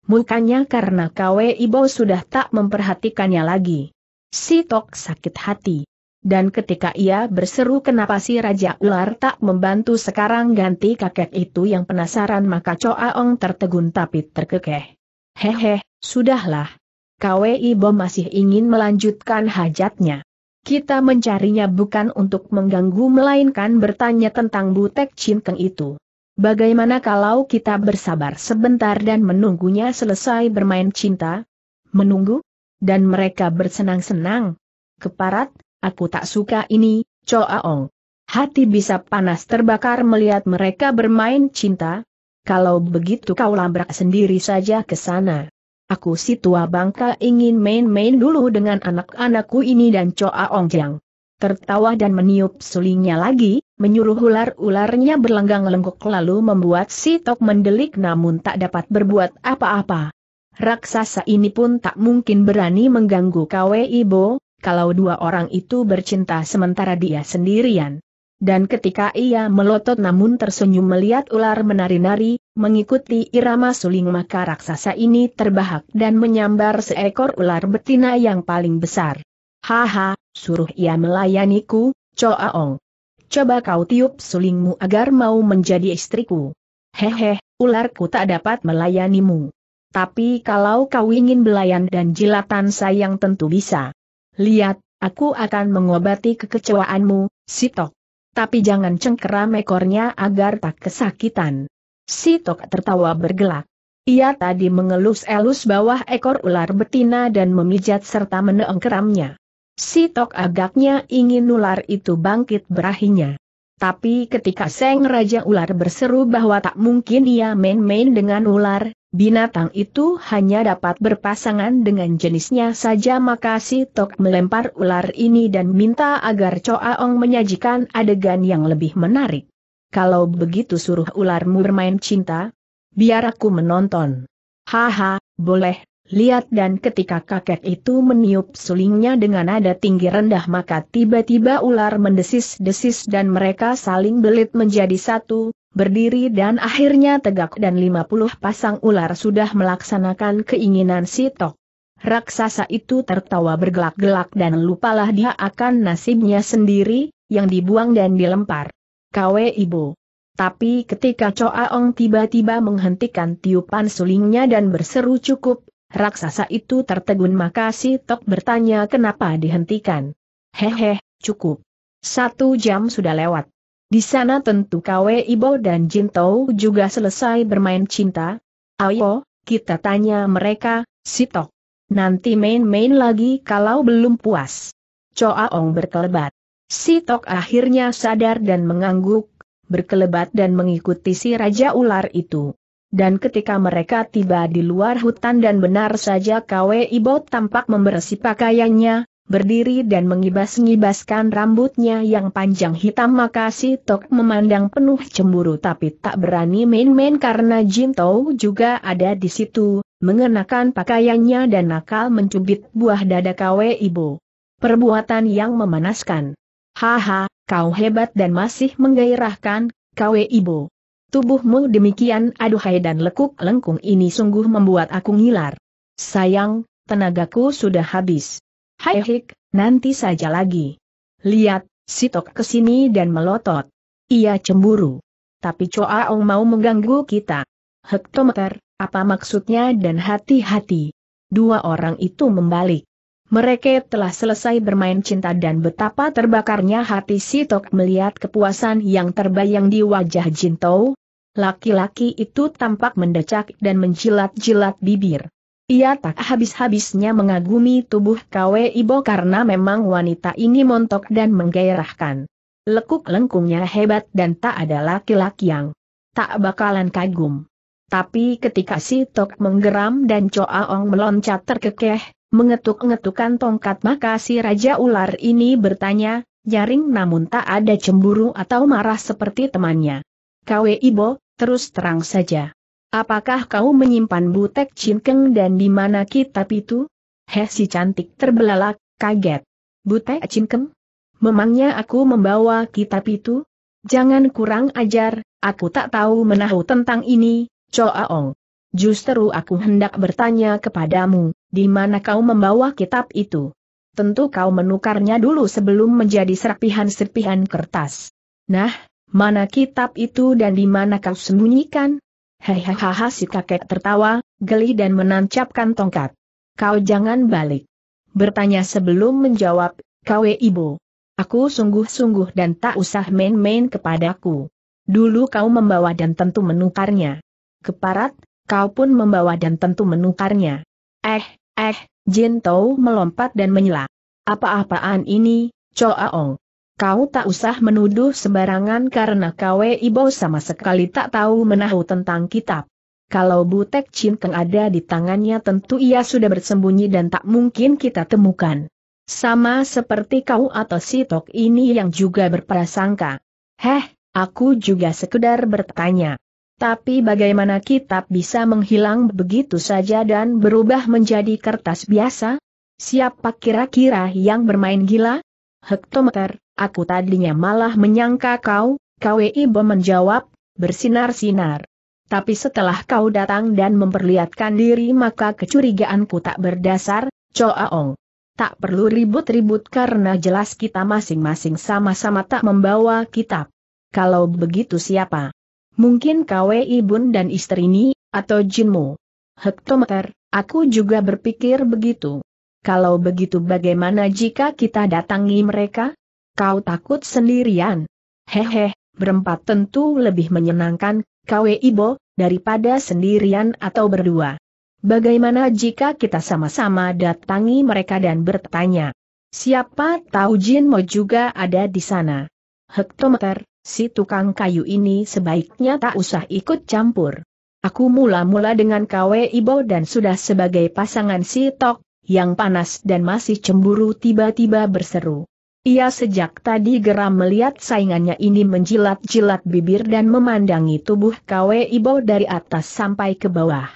Mukanya karena Kwe Ibo sudah tak memperhatikannya lagi. Si Tok sakit hati. Dan ketika ia berseru kenapa si Raja Ular tak membantu sekarang ganti kakek itu yang penasaran maka Choaong tertegun tapi terkekeh. Hehe, sudahlah. Kwe Ibo masih ingin melanjutkan hajatnya. Kita mencarinya bukan untuk mengganggu melainkan bertanya tentang butek cinkeng itu. Bagaimana kalau kita bersabar sebentar dan menunggunya selesai bermain cinta? Menunggu? Dan mereka bersenang-senang. Keparat, aku tak suka ini, Choaong. Hati bisa panas terbakar melihat mereka bermain cinta. Kalau begitu kau labrak sendiri saja ke sana. Aku si tua bangka ingin main-main dulu dengan anak-anakku ini dan Choaong Jang tertawa dan meniup sulingnya lagi, menyuruh ular-ularnya berlenggang lenggok lalu membuat si Tok mendelik namun tak dapat berbuat apa-apa. Raksasa ini pun tak mungkin berani mengganggu Kwe Ibo, kalau dua orang itu bercinta sementara dia sendirian. Dan ketika ia melotot namun tersenyum melihat ular menari-nari, mengikuti irama suling maka raksasa ini terbahak dan menyambar seekor ular betina yang paling besar. Haha, suruh ia melayaniku, Choaong. Coba kau tiup sulingmu agar mau menjadi istriku. Hehe, ularku tak dapat melayanimu. Tapi kalau kau ingin belayan dan jilatan sayang tentu bisa. Lihat, aku akan mengobati kekecewaanmu, Sitok. Tapi jangan cengkeram ekornya agar tak kesakitan. Sitok tertawa bergelak. Ia tadi mengelus-elus bawah ekor ular betina dan memijat serta meneengkeramnya. Si Tok agaknya ingin ular itu bangkit berahinya. Tapi ketika Seng Raja Ular berseru bahwa tak mungkin ia main-main dengan ular, binatang itu hanya dapat berpasangan dengan jenisnya saja maka si Tok melempar ular ini dan minta agar Choaong menyajikan adegan yang lebih menarik. Kalau begitu suruh ularmu bermain cinta, biar aku menonton. Haha, boleh, Lihat dan ketika kakek itu meniup sulingnya dengan nada tinggi rendah maka tiba-tiba ular mendesis-desis dan mereka saling belit menjadi satu, berdiri dan akhirnya tegak dan 50 pasang ular sudah melaksanakan keinginan si Tok. Raksasa itu tertawa bergelak-gelak dan lupalah dia akan nasibnya sendiri, yang dibuang dan dilempar. Kawe ibu. Tapi ketika Choaong tiba-tiba menghentikan tiupan sulingnya dan berseru cukup, Raksasa itu tertegun maka si Tok bertanya kenapa dihentikan. Hehe, cukup. Satu jam sudah lewat. Di sana tentu Kwe Ibo dan Jintou juga selesai bermain cinta. Ayo, kita tanya mereka, si Tok. Nanti main-main lagi kalau belum puas. Choa Ong berkelebat. Si Tok akhirnya sadar dan mengangguk, berkelebat dan mengikuti si Raja Ular itu. Dan ketika mereka tiba di luar hutan dan benar saja Kwe Ibo tampak membersih pakaiannya, berdiri dan mengibas-ngibaskan rambutnya yang panjang hitam maka si Tok memandang penuh cemburu tapi tak berani main-main karena Jintou juga ada di situ, mengenakan pakaiannya dan nakal mencubit buah dada Kwe Ibo. Perbuatan yang memanaskan. Haha, kau hebat dan masih menggairahkan, Kwe Ibo. Tubuhmu demikian aduhai dan lekuk lengkung ini sungguh membuat aku ngilar. Sayang, tenagaku sudah habis. Hai hik, nanti saja lagi. Lihat, Sitok ke sini dan melotot. Ia cemburu. Tapi Choa Ong mau mengganggu kita. Hektometer, apa maksudnya dan hati-hati. Dua orang itu membalik. Mereka telah selesai bermain cinta dan betapa terbakarnya hati Sitok melihat kepuasan yang terbayang di wajah Jintou. Laki-laki itu tampak mendecak dan menjilat-jilat bibir. Ia tak habis-habisnya mengagumi tubuh Kwe Ibo karena memang wanita ini montok dan menggairahkan. Lekuk lengkungnya hebat dan tak ada laki-laki yang tak bakalan kagum. Tapi ketika si Tok menggeram dan Choa Ong meloncat terkekeh, mengetuk-ngetukan tongkat maka si Raja Ular ini bertanya, nyaring namun tak ada cemburu atau marah seperti temannya. Kwe Ibo, terus terang saja. Apakah kau menyimpan butek cinkeng dan di mana kitab itu? Heh si cantik terbelalak, kaget. Butek cinkeng? Memangnya aku membawa kitab itu? Jangan kurang ajar, aku tak tahu menahu tentang ini, Choaong. Justru aku hendak bertanya kepadamu, di mana kau membawa kitab itu? Tentu kau menukarnya dulu sebelum menjadi serpihan-serpihan kertas. Nah, mana kitab itu dan di mana kau sembunyikan? Hehehe si kakek tertawa, geli dan menancapkan tongkat. Kau jangan balik. Bertanya sebelum menjawab, kau ibu. Aku sungguh-sungguh dan tak usah main-main kepadaku. Dulu kau membawa dan tentu menukarnya. Keparat, kau pun membawa dan tentu menukarnya. Eh, eh, Jin Tou melompat dan menyela. Apa-apaan ini, Choaong? Kau tak usah menuduh sembarangan karena kau ibu sama sekali tak tahu menahu tentang kitab. Kalau Butek Chin Keng ada di tangannya tentu ia sudah bersembunyi dan tak mungkin kita temukan. Sama seperti kau atau si Tok ini yang juga berprasangka. Heh, aku juga sekedar bertanya. Tapi bagaimana kitab bisa menghilang begitu saja dan berubah menjadi kertas biasa? Siapa kira-kira yang bermain gila? Hektometer, aku tadinya malah menyangka kau, KWI Bom menjawab, bersinar-sinar. Tapi setelah kau datang dan memperlihatkan diri maka kecurigaanku tak berdasar, Choaong. Tak perlu ribut-ribut karena jelas kita masing-masing sama-sama tak membawa kitab. Kalau begitu siapa? Mungkin Kwe Ibun dan istri ini, atau Jinmu. Hektometer, aku juga berpikir begitu. Kalau begitu bagaimana jika kita datangi mereka? Kau takut sendirian? Hehe, berempat tentu lebih menyenangkan, Kwe Ibo, daripada sendirian atau berdua. Bagaimana jika kita sama-sama datangi mereka dan bertanya? Siapa tahu Jinmo juga ada di sana? Hektometer, si tukang kayu ini sebaiknya tak usah ikut campur. Aku mula-mula dengan Kwe Ibo dan sudah sebagai pasangan si Tok, yang panas dan masih cemburu tiba-tiba berseru. Ia sejak tadi geram melihat saingannya ini menjilat-jilat bibir dan memandangi tubuh Kwe Ibo dari atas sampai ke bawah.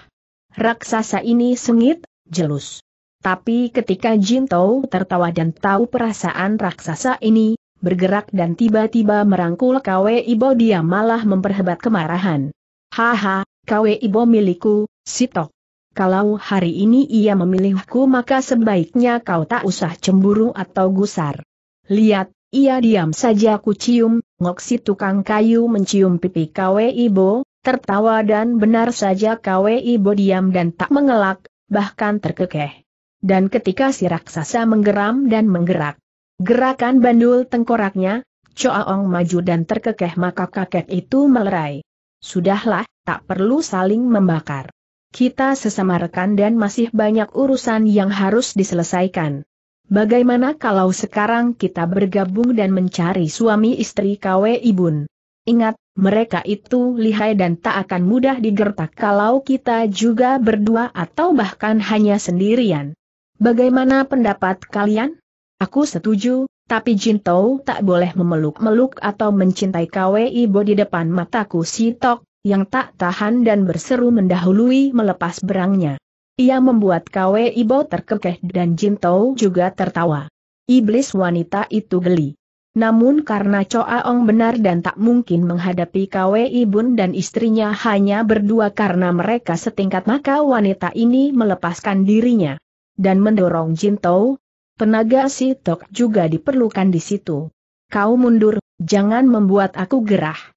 Raksasa ini sengit, jelus. Tapi ketika Jintou tertawa dan tahu perasaan raksasa ini, bergerak dan tiba-tiba merangkul Kwe Ibo dia malah memperhebat kemarahan. Haha, Kwe Ibo milikku, Sitok. Kalau hari ini ia memilihku maka sebaiknya kau tak usah cemburu atau gusar. Lihat, ia diam saja ku cium, ngok si tukang kayu mencium pipi Kwe Ibo, tertawa dan benar saja Kwe Ibo diam dan tak mengelak, bahkan terkekeh. Dan ketika si raksasa menggeram dan menggerak, Gerakan bandul tengkoraknya, Choaong maju dan terkekeh maka kakek itu melerai. Sudahlah, tak perlu saling membakar. Kita sesama rekan dan masih banyak urusan yang harus diselesaikan. Bagaimana kalau sekarang kita bergabung dan mencari suami istri Kwe Ibun? Ingat, mereka itu lihai dan tak akan mudah digertak kalau kita juga berdua atau bahkan hanya sendirian. Bagaimana pendapat kalian? Aku setuju, tapi Jintou tak boleh memeluk-meluk atau mencintai Kwe Ibo di depan mataku si Tok, yang tak tahan dan berseru mendahului melepas berangnya. Ia membuat Kwe Ibo terkekeh dan Jintou juga tertawa. Iblis wanita itu geli. Namun karena Choaong benar dan tak mungkin menghadapi Kwe Ibun dan istrinya hanya berdua karena mereka setingkat maka wanita ini melepaskan dirinya. Dan mendorong Jintou, Tenaga si Tok juga diperlukan di situ. Kau mundur, jangan membuat aku gerah.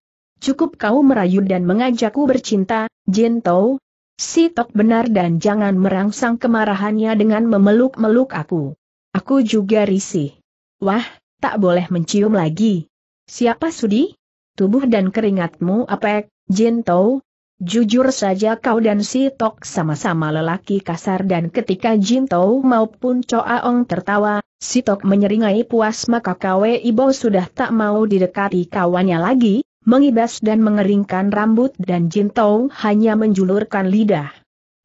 Cukup kau merayu dan mengajakku bercinta, Jin Tou. Si Tok benar dan jangan merangsang kemarahannya dengan memeluk-meluk aku. Aku juga risih. Wah, tak boleh mencium lagi. Siapa sudi? Tubuh dan keringatmu apek, Jin Tou, Jujur saja kau dan si Tok sama-sama lelaki kasar dan ketika Jin Tou maupun Choaong tertawa, si Tok menyeringai puas maka Kwe Ibo sudah tak mau didekati kawannya lagi, mengibas dan mengeringkan rambut dan Jin Tou hanya menjulurkan lidah.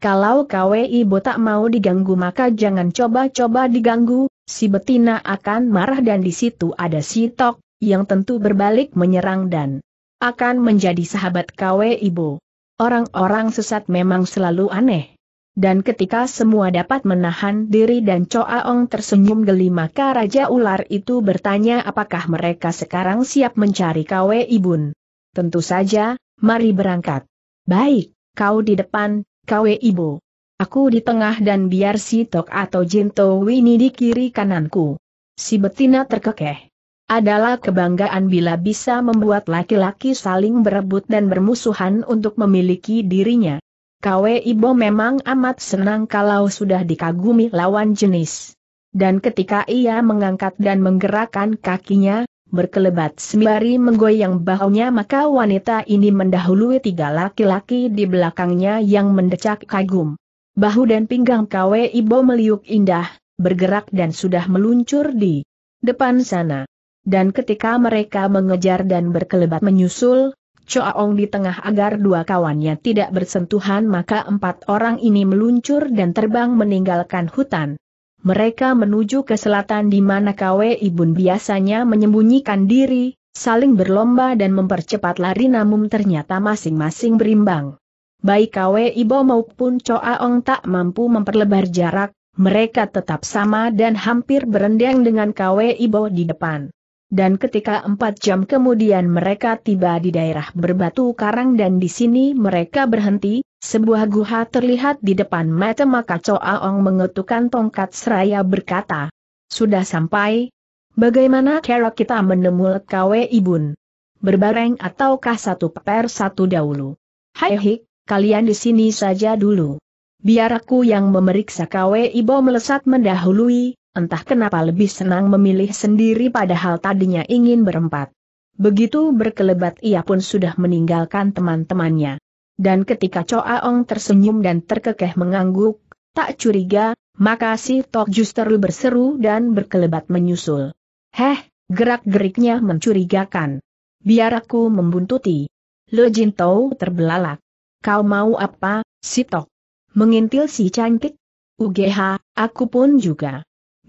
Kalau Kwe Ibo tak mau diganggu maka jangan coba-coba diganggu, si betina akan marah dan di situ ada si Tok, yang tentu berbalik menyerang dan akan menjadi sahabat Kwe Ibo. Orang-orang sesat memang selalu aneh. Dan ketika semua dapat menahan diri dan Choa Ong tersenyum geli maka Raja Ular itu bertanya apakah mereka sekarang siap mencari Kawe Ibun. Tentu saja, mari berangkat. Baik, kau di depan, Kawe Ibu. Aku di tengah dan biar si Tok atau Jinto Wini di kiri kananku. Si betina terkekeh. Adalah kebanggaan bila bisa membuat laki-laki saling berebut dan bermusuhan untuk memiliki dirinya. Kwe Ibo memang amat senang kalau sudah dikagumi lawan jenis. Dan ketika ia mengangkat dan menggerakkan kakinya, berkelebat sembari menggoyang bahunya maka wanita ini mendahului tiga laki-laki di belakangnya yang mendecak kagum. Bahu dan pinggang Kwe Ibo meliuk indah, bergerak dan sudah meluncur di depan sana. Dan ketika mereka mengejar dan berkelebat menyusul, Choaong di tengah agar dua kawannya tidak bersentuhan maka empat orang ini meluncur dan terbang meninggalkan hutan. Mereka menuju ke selatan di mana Kwe Ibun biasanya menyembunyikan diri, saling berlomba dan mempercepat lari namun ternyata masing-masing berimbang. Baik Kwe Ibo maupun Choaong tak mampu memperlebar jarak, mereka tetap sama dan hampir berendeng dengan Kwe Ibo di depan dan ketika empat jam kemudian mereka tiba di daerah berbatu karang dan di sini mereka berhenti, sebuah guha terlihat di depan mata maka Choa Ong mengetukkan tongkat seraya berkata, Sudah sampai? Bagaimana cara kita menemui Kwe Ibun? Berbareng ataukah satu per satu dahulu? Hai hik, kalian di sini saja dulu. Biar aku yang memeriksa Kwe Ibo melesat mendahului, entah kenapa lebih senang memilih sendiri padahal tadinya ingin berempat. Begitu berkelebat ia pun sudah meninggalkan teman-temannya. Dan ketika Choa Ong tersenyum dan terkekeh mengangguk, tak curiga, maka si Tok justru berseru dan berkelebat menyusul. Heh, gerak-geriknya mencurigakan. Biar aku membuntuti. Le Jintou terbelalak. Kau mau apa, si Tok? Mengintil si cantik? UGH, aku pun juga.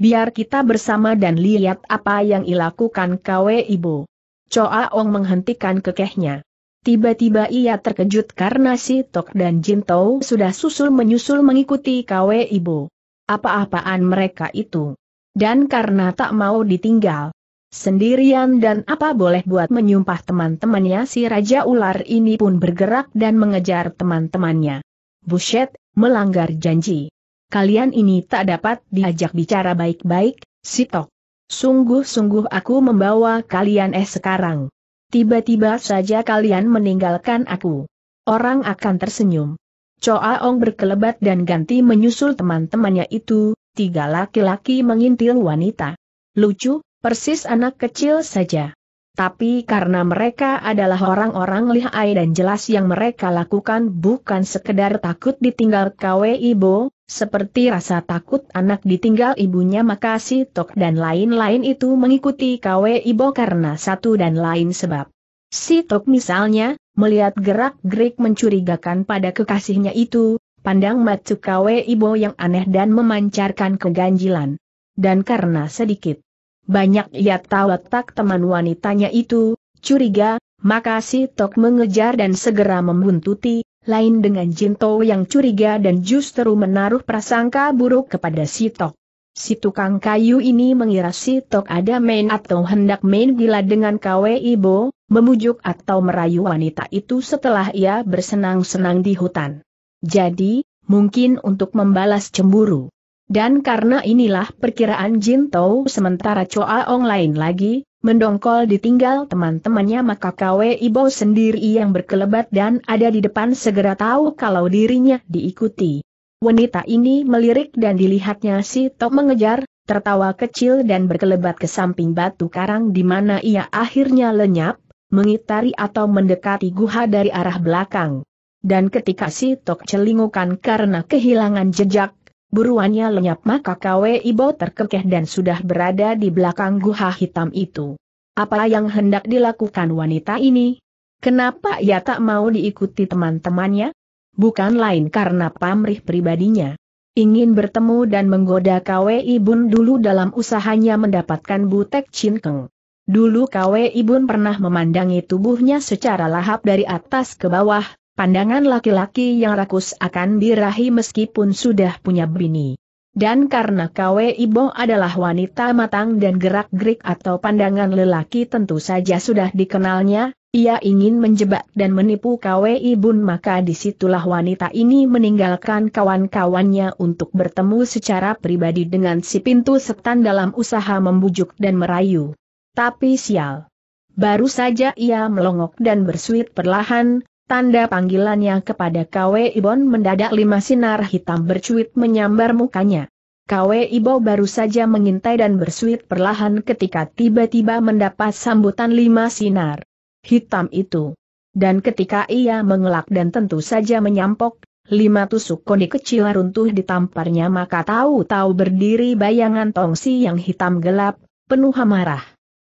Biar kita bersama dan lihat apa yang ilakukan Kwe Ibu. Choa Ong menghentikan kekehnya. Tiba-tiba ia terkejut karena si Tok dan Jintou sudah susul menyusul mengikuti Kwe Ibu. Apa-apaan mereka itu? Dan karena tak mau ditinggal, sendirian dan apa boleh buat menyumpah teman-temannya si Raja Ular ini pun bergerak dan mengejar teman-temannya. Buset, melanggar janji kalian ini tak dapat diajak bicara baik-baik, Sitok. Sungguh-sungguh aku membawa kalian eh sekarang. Tiba-tiba saja kalian meninggalkan aku. Orang akan tersenyum. Choa Ong berkelebat dan ganti menyusul teman-temannya itu, tiga laki-laki mengintil wanita. Lucu, persis anak kecil saja. Tapi karena mereka adalah orang-orang lihai dan jelas yang mereka lakukan bukan sekedar takut ditinggal KW Ibo, seperti rasa takut anak ditinggal ibunya maka si Tok dan lain-lain itu mengikuti KW Ibo karena satu dan lain sebab. Si Tok misalnya, melihat gerak-gerik mencurigakan pada kekasihnya itu, pandang mata KW Ibo yang aneh dan memancarkan keganjilan. Dan karena sedikit banyak ia tahu letak teman wanitanya itu, curiga, maka si Tok mengejar dan segera membuntuti, lain dengan Jinto yang curiga dan justru menaruh prasangka buruk kepada si Tok. Si tukang kayu ini mengira si Tok ada main atau hendak main gila dengan Kwe Ibo, memujuk atau merayu wanita itu setelah ia bersenang-senang di hutan. Jadi, mungkin untuk membalas cemburu. Dan karena inilah perkiraan Jinto sementara Choa Ong lain lagi, mendongkol ditinggal teman-temannya maka Kwe Ibo sendiri yang berkelebat dan ada di depan segera tahu kalau dirinya diikuti. Wanita ini melirik dan dilihatnya si Tok mengejar, tertawa kecil dan berkelebat ke samping batu karang di mana ia akhirnya lenyap, mengitari atau mendekati guha dari arah belakang. Dan ketika si Tok celingukan karena kehilangan jejak, buruannya lenyap maka Kwe Ibo terkekeh dan sudah berada di belakang guha hitam itu. Apa yang hendak dilakukan wanita ini? Kenapa ia tak mau diikuti teman-temannya? Bukan lain karena pamrih pribadinya. Ingin bertemu dan menggoda Kwe Ibun dulu dalam usahanya mendapatkan butek cinkeng. Dulu Kwe Ibun pernah memandangi tubuhnya secara lahap dari atas ke bawah, Pandangan laki-laki yang rakus akan birahi meskipun sudah punya bini. Dan karena Kwe Ibo adalah wanita matang dan gerak-gerik atau pandangan lelaki tentu saja sudah dikenalnya, ia ingin menjebak dan menipu Kwe Ibun maka di situlah wanita ini meninggalkan kawan-kawannya untuk bertemu secara pribadi dengan si pintu setan dalam usaha membujuk dan merayu. Tapi sial. Baru saja ia melongok dan bersuit perlahan, tanda panggilannya kepada Kwe Ibon mendadak lima sinar hitam bercuit menyambar mukanya. Kwe Ibo baru saja mengintai dan bersuit perlahan ketika tiba-tiba mendapat sambutan lima sinar hitam itu. Dan ketika ia mengelak dan tentu saja menyampok, lima tusuk konde kecil runtuh ditamparnya maka tahu-tahu berdiri bayangan tongsi yang hitam gelap, penuh amarah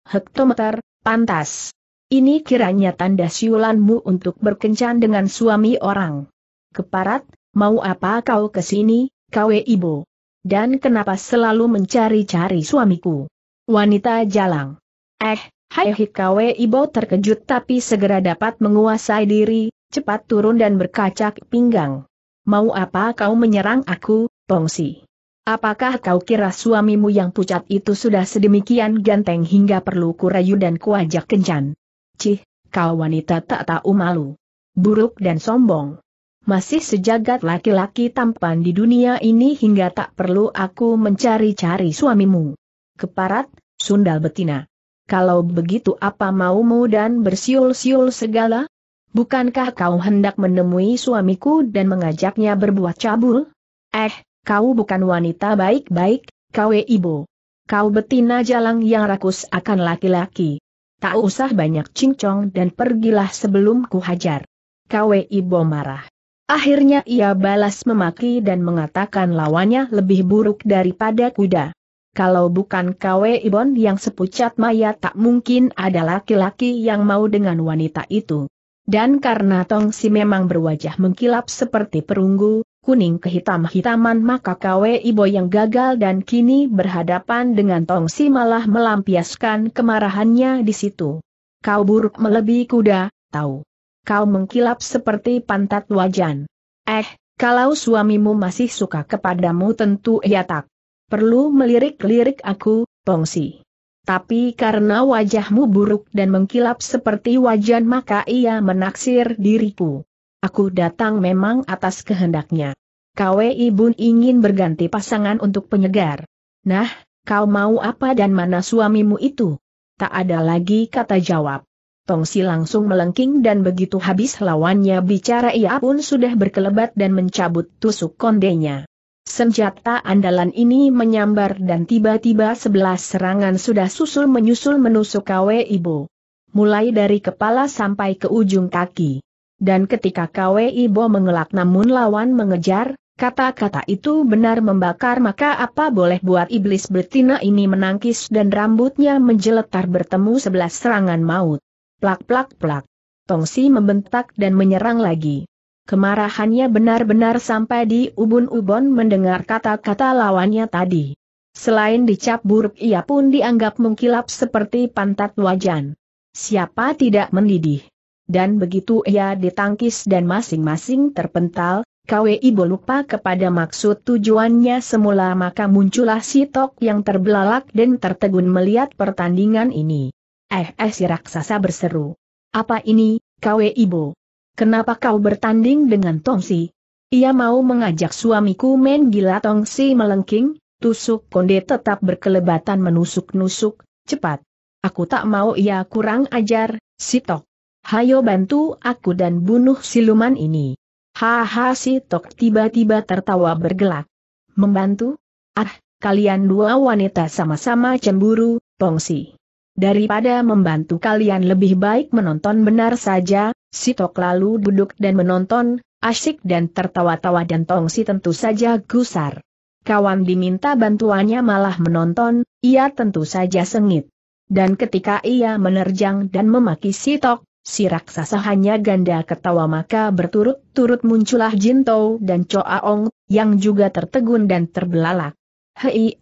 hektometer, pantas. Ini kiranya tanda siulanmu untuk berkencan dengan suami orang. Keparat, mau apa kau ke sini, kawe ibu? Dan kenapa selalu mencari-cari suamiku? Wanita jalang. Eh, hai kawe ibu terkejut tapi segera dapat menguasai diri, cepat turun dan berkacak pinggang. Mau apa kau menyerang aku, Pongsi? Apakah kau kira suamimu yang pucat itu sudah sedemikian ganteng hingga perlu kurayu dan kuajak kencan? Cih, kau wanita tak tahu malu. Buruk dan sombong. Masih sejagat laki-laki tampan di dunia ini hingga tak perlu aku mencari-cari suamimu. Keparat, sundal betina. Kalau begitu apa maumu dan bersiul-siul segala? Bukankah kau hendak menemui suamiku dan mengajaknya berbuat cabul? Eh, Kau bukan wanita baik-baik, kau ibu. Kau betina jalang yang rakus akan laki-laki. Tak usah banyak cincong dan pergilah sebelum ku hajar. Kau ibu marah. Akhirnya ia balas memaki dan mengatakan lawannya lebih buruk daripada kuda. Kalau bukan Kwe Ibon yang sepucat maya tak mungkin ada laki-laki yang mau dengan wanita itu. Dan karena Tong Si memang berwajah mengkilap seperti perunggu, kuning kehitam-hitaman maka Kwe Ibo yang gagal dan kini berhadapan dengan Tongsi malah melampiaskan kemarahannya di situ. Kau buruk melebihi kuda, tahu. Kau mengkilap seperti pantat wajan. Eh, kalau suamimu masih suka kepadamu tentu ia tak perlu melirik-lirik aku, Tongsi. Tapi karena wajahmu buruk dan mengkilap seperti wajan maka ia menaksir diriku. Aku datang memang atas kehendaknya. Kwe Ibun ingin berganti pasangan untuk penyegar. Nah, kau mau apa dan mana suamimu itu? Tak ada lagi kata jawab. Tongsi langsung melengking dan begitu habis lawannya bicara ia pun sudah berkelebat dan mencabut tusuk kondenya. Senjata andalan ini menyambar dan tiba-tiba sebelas serangan sudah susul menyusul menusuk Kwe Ibu. Mulai dari kepala sampai ke ujung kaki. Dan ketika Kwe Ibo mengelak namun lawan mengejar, kata-kata itu benar membakar maka apa boleh buat iblis betina ini menangkis dan rambutnya menjeletar bertemu sebelas serangan maut. Plak plak plak. Tongsi membentak dan menyerang lagi. Kemarahannya benar-benar sampai di ubun-ubun mendengar kata-kata lawannya tadi. Selain dicap buruk ia pun dianggap mengkilap seperti pantat wajan. Siapa tidak mendidih? Dan begitu ia ditangkis dan masing-masing terpental, Kwe Ibu lupa kepada maksud tujuannya semula maka muncullah si Tok yang terbelalak dan tertegun melihat pertandingan ini. Eh eh si raksasa berseru. Apa ini, Kwe Ibu? Kenapa kau bertanding dengan Tongsi? Ia mau mengajak suamiku main gila Tongsi melengking, tusuk konde tetap berkelebatan menusuk-nusuk, cepat. Aku tak mau ia kurang ajar, si Tok. Hayo bantu aku dan bunuh siluman ini. Haha si Tok tiba-tiba tertawa bergelak. Membantu? Ah, kalian dua wanita sama-sama cemburu, Pongsi. Daripada membantu kalian lebih baik menonton benar saja, si Tok lalu duduk dan menonton, asyik dan tertawa-tawa dan Tongsi tentu saja gusar. Kawan diminta bantuannya malah menonton, ia tentu saja sengit. Dan ketika ia menerjang dan memaki si Tok, si raksasa hanya ganda ketawa maka berturut-turut muncullah Jintou dan Choaong, yang juga tertegun dan terbelalak. Hei,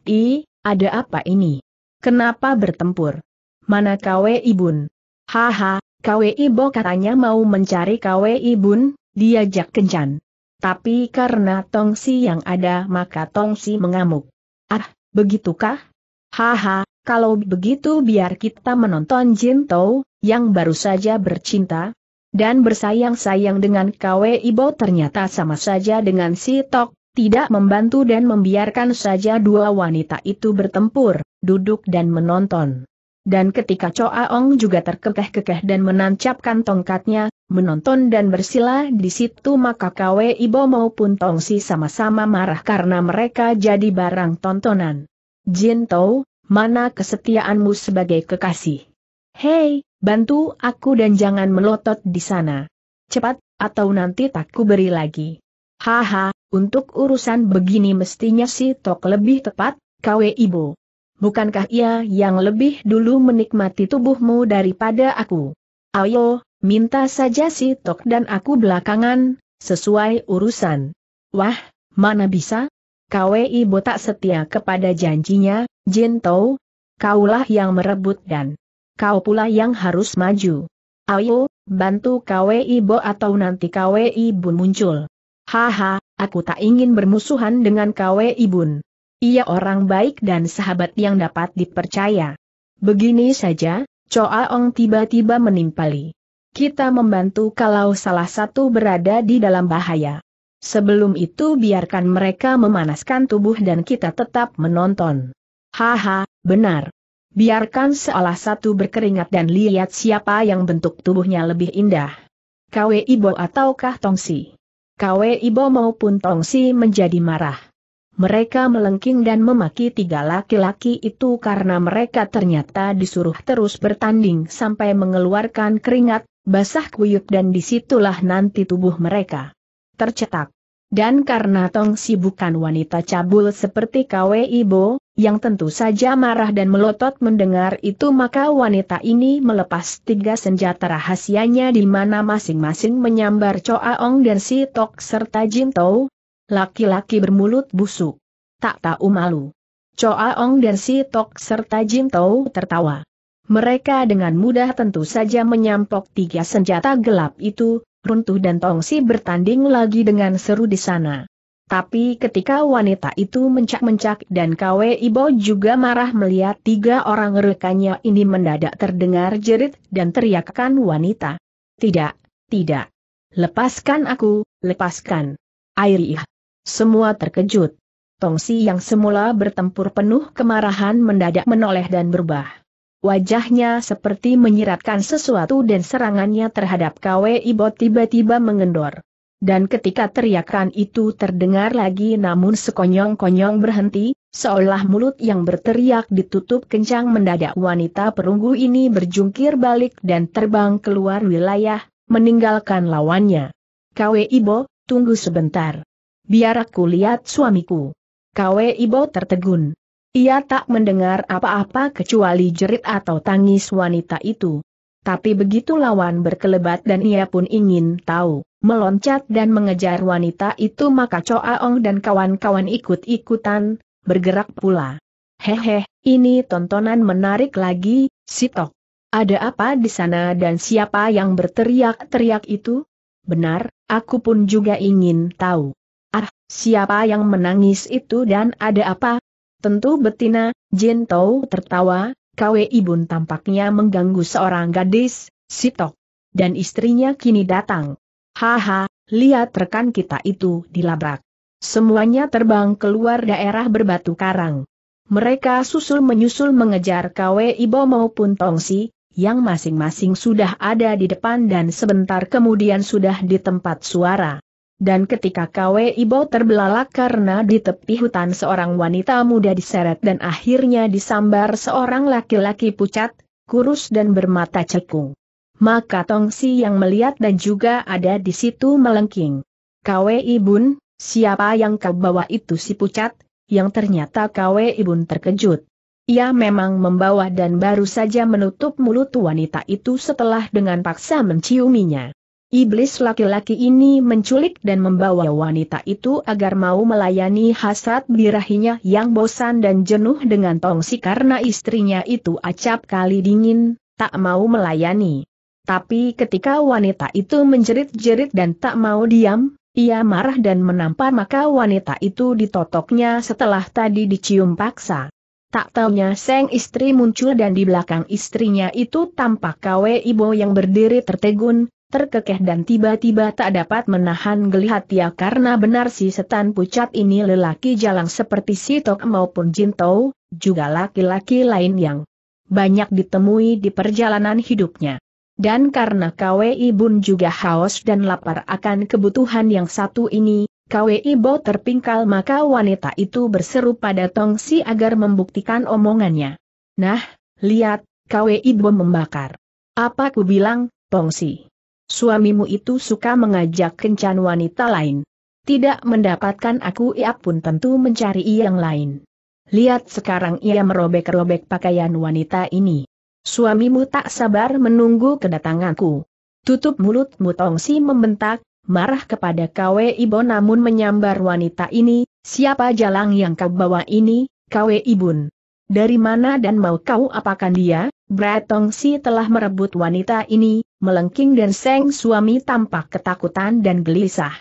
ada apa ini? Kenapa bertempur? Mana Kwe Ibun? Haha, Kwe Ibo katanya mau mencari Kwe Ibun, diajak kencan. Tapi karena Tongsi yang ada maka Tongsi mengamuk. Ah, begitukah? Haha, kalau begitu biar kita menonton Jinto, yang baru saja bercinta, dan bersayang-sayang dengan Kwe Ibo ternyata sama saja dengan si Tok, tidak membantu dan membiarkan saja dua wanita itu bertempur, duduk dan menonton. Dan ketika Choa Ong juga terkekeh-kekeh dan menancapkan tongkatnya, menonton dan bersila di situ maka Kwe Ibo maupun Tongsi sama-sama marah karena mereka jadi barang tontonan. Jin Tou, mana kesetiaanmu sebagai kekasih? Hei, bantu aku dan jangan melotot di sana. Cepat, atau nanti tak ku beri lagi. Haha, untuk urusan begini mestinya si Tok lebih tepat, Kwe Ibo. Bukankah ia yang lebih dulu menikmati tubuhmu daripada aku? Ayo, minta saja si Tok dan aku belakangan, sesuai urusan. Wah, mana bisa? KWI botak setia kepada janjinya, Jin Tou. Kaulah yang merebut dan kau pula yang harus maju. Ayo, bantu KWI Bo atau nanti KWI Bun muncul. Haha, aku tak ingin bermusuhan dengan KWI Bun. Ia orang baik dan sahabat yang dapat dipercaya. Begini saja, Choa Ong tiba-tiba menimpali. Kita membantu kalau salah satu berada di dalam bahaya. Sebelum itu biarkan mereka memanaskan tubuh dan kita tetap menonton. Haha, benar. Biarkan salah satu berkeringat dan lihat siapa yang bentuk tubuhnya lebih indah. Kwe Ibo ataukah Tongsi? Kwe Ibo maupun Tongsi menjadi marah. Mereka melengking dan memaki tiga laki-laki itu karena mereka ternyata disuruh terus bertanding sampai mengeluarkan keringat, basah kuyup dan di situlah nanti tubuh mereka tercetak. Dan karena Tong si bukan wanita cabul seperti Kwe Ibo, yang tentu saja marah dan melotot mendengar itu maka wanita ini melepas tiga senjata rahasianya di mana masing-masing menyambar Choa Ong dan si Tok serta Jintou, Laki-laki bermulut busuk. Tak tahu malu. Choa Ong dan si Tok serta Jin Tou tertawa. Mereka dengan mudah tentu saja menyampok tiga senjata gelap itu, runtuh dan Tong Si bertanding lagi dengan seru di sana. Tapi ketika wanita itu mencak-mencak dan Kwe Ibo juga marah melihat tiga orang rekannya ini mendadak terdengar jerit dan teriakan wanita. Tidak, tidak. Lepaskan aku, lepaskan. Airih. Semua terkejut. Tongsi yang semula bertempur penuh kemarahan mendadak menoleh dan berubah. Wajahnya seperti menyiratkan sesuatu dan serangannya terhadap Kwe Ibo tiba-tiba mengendor. Dan ketika teriakan itu terdengar lagi namun sekonyong-konyong berhenti, seolah mulut yang berteriak ditutup kencang mendadak wanita perunggu ini berjungkir balik dan terbang keluar wilayah, meninggalkan lawannya. Kwe Ibo, tunggu sebentar. Biar aku lihat suamiku. Kwe Ibo tertegun. Ia tak mendengar apa-apa kecuali jerit atau tangis wanita itu. Tapi begitu lawan berkelebat dan ia pun ingin tahu, meloncat dan mengejar wanita itu maka Choa Ong dan kawan-kawan ikut-ikutan, bergerak pula. Hehe, ini tontonan menarik lagi, Sitok. Ada apa di sana dan siapa yang berteriak-teriak itu? Benar, aku pun juga ingin tahu. Ah, siapa yang menangis itu dan ada apa? Tentu betina, Jin Tou tertawa, Kwe Ibun tampaknya mengganggu seorang gadis, Sitok. Dan istrinya kini datang. Haha, lihat rekan kita itu dilabrak. Semuanya terbang keluar daerah berbatu karang. Mereka susul menyusul mengejar Kwe Ibo maupun Tongsi, yang masing-masing sudah ada di depan dan sebentar kemudian sudah di tempat suara. Dan ketika Kwe Ibo terbelalak karena di tepi hutan seorang wanita muda diseret dan akhirnya disambar seorang laki-laki pucat, kurus dan bermata cekung. Maka Tongsi yang melihat dan juga ada di situ melengking. Kwe Ibun, siapa yang kau bawa itu si pucat? Yang ternyata Kwe Ibun terkejut. Ia memang membawa dan baru saja menutup mulut wanita itu setelah dengan paksa menciuminya. Iblis laki-laki ini menculik dan membawa wanita itu agar mau melayani hasrat birahinya yang bosan dan jenuh dengan tongsi karena istrinya itu acap kali dingin, tak mau melayani. Tapi ketika wanita itu menjerit-jerit dan tak mau diam, ia marah dan menampar maka wanita itu ditotoknya setelah tadi dicium paksa. Tak taunya Seng istri muncul dan di belakang istrinya itu tampak Kwe Ibo yang berdiri tertegun, terkekeh dan tiba-tiba tak dapat menahan geli hati karena benar si setan pucat ini lelaki jalang seperti si Tok maupun Jintou, juga laki-laki lain yang banyak ditemui di perjalanan hidupnya. Dan karena KWI Bun juga haus dan lapar akan kebutuhan yang satu ini, KWI Bo terpingkal maka wanita itu berseru pada Tongsi agar membuktikan omongannya. Nah, lihat, KWI Bo membakar. Apa ku bilang, Tongsi? Suamimu itu suka mengajak kencan wanita lain. Tidak mendapatkan aku ia pun tentu mencari yang lain. Lihat sekarang ia merobek-robek pakaian wanita ini. Suamimu tak sabar menunggu kedatanganku. Tutup mulutmu Tongsi membentak, marah kepada Kwe Ibo namun menyambar wanita ini, siapa jalang yang kau bawa ini, Kwe Ibun? Dari mana dan mau kau apakan dia? Brad Tongsi telah merebut wanita ini, melengking dan Seng suami tampak ketakutan dan gelisah.